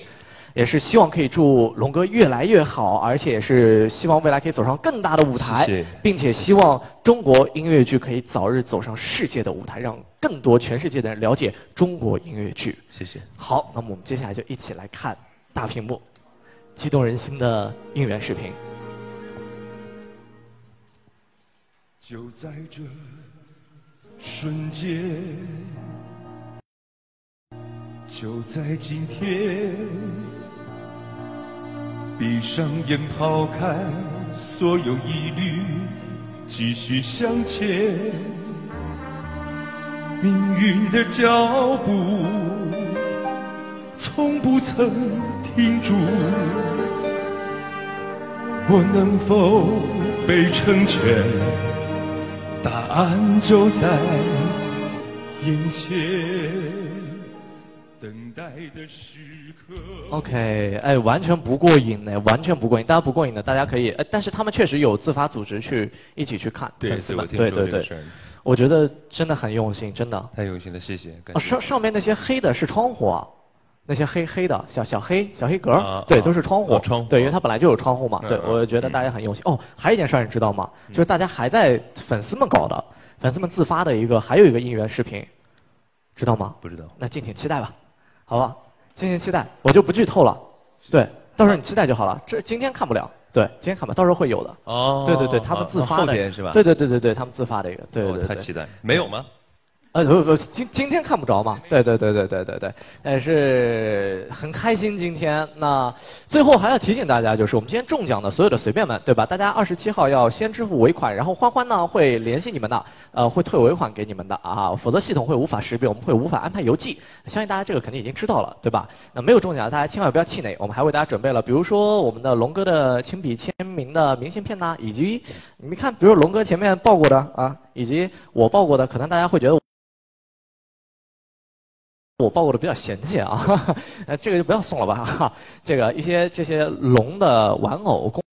也是希望可以祝龙哥越来越好，而且也是希望未来可以走上更大的舞台，并且希望中国音乐剧可以早日走上世界的舞台，让更多全世界的人了解中国音乐剧。谢谢。好，那么我们接下来就一起来看大屏幕，激动人心的应援视频。就在这瞬间，就在今天，闭上眼，抛开所有疑虑，继续向前。命运的脚步从不曾停住，我能否被成全？答案就在眼前。等待的时刻。OK，哎，完全不过瘾呢，完全不过瘾。大家不过瘾的，大家可以，哎，但是他们确实有自发组织去一起去看粉丝们，对对对，我觉得真的很用心，真的。太用心了，谢谢。哦，上上面那些黑的是窗户啊，那些黑黑的小小黑小黑格，对，都是窗户。窗户。对，因为它本来就有窗户嘛。对，我觉得大家很用心。哦，还有一件事你知道吗？就是大家还在粉丝们搞的，粉丝们自发的一个，还有一个应援视频，知道吗？不知道。那敬请期待吧。好吧，敬请期待，我就不剧透了。对，到时候你期待就好了。这今天看不了，对，今天看不了，到时候会有的。哦，对对对，他们自发的，是吧？对对对对对，他们自发的一个，对对对。太期待，没有吗？呃不不，今今天看不着嘛？对对对对对对对，但是很开心今天。那最后还要提醒大家，就是我们今天中奖的所有的随便们，对吧？大家二十七号要先支付尾款，然后欢欢呢会联系你们的，呃，会退尾款给你们的啊，否则系统会无法识别，我们会无法安排邮寄。相信大家这个肯定已经知道了，对吧？那没有中奖的大家千万不要气馁，我们还为大家准备了，比如说我们的龙哥的亲笔签名的明信片呐，以及你们看，比如龙哥前面报过的啊，以及我报过的，可能大家会觉得。我报过的比较嫌弃啊，呃，[LAUGHS] 这个就不要送了吧哈。[LAUGHS] 这个一些这些龙的玩偶公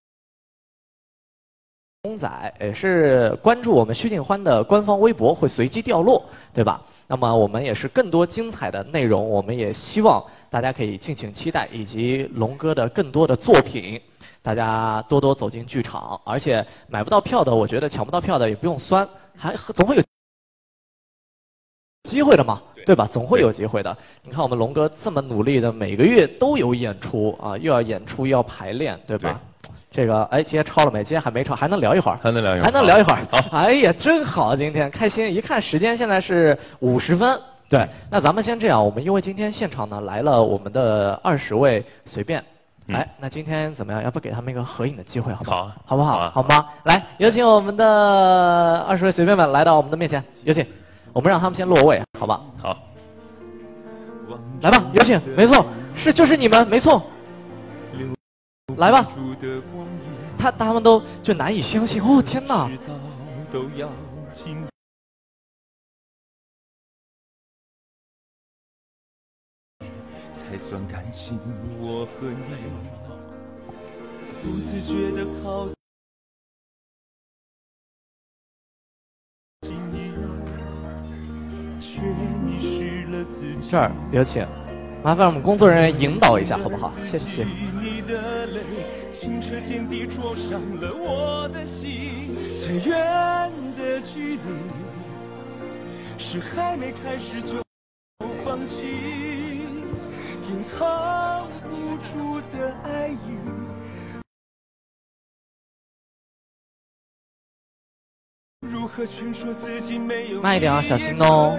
公仔，也是关注我们徐静欢的官方微博会随机掉落，对吧？那么我们也是更多精彩的内容，我们也希望大家可以敬请期待，以及龙哥的更多的作品，大家多多走进剧场。而且买不到票的，我觉得抢不到票的也不用酸，还总会有机会的嘛。对吧？总会有机会的。你看我们龙哥这么努力的，每个月都有演出啊，又要演出又要排练，对吧？这个哎，今天超了没？今天还没超，还能聊一会儿。还能聊一会儿。还能聊一会儿。好。哎呀，真好，今天开心。一看时间，现在是五十分。对，那咱们先这样，我们因为今天现场呢来了我们的二十位随便，哎，那今天怎么样？要不给他们一个合影的机会，好不好？好不好？好吗？来，有请我们的二十位随便们来到我们的面前，有请。我们让他们先落位，好吧？好，来吧，有请。没错，是就是你们，没错。来吧，他他们都就难以相信，哦天哪！才算感情，我和你不自觉的靠。却迷失了自己这儿有请麻烦我们工作人员引导一下好不好？谢谢。清澈见底灼伤了我的心最远的距离是还没开始就放弃隐藏不住的爱意。如何劝说自己没有？慢一点啊，小心哦。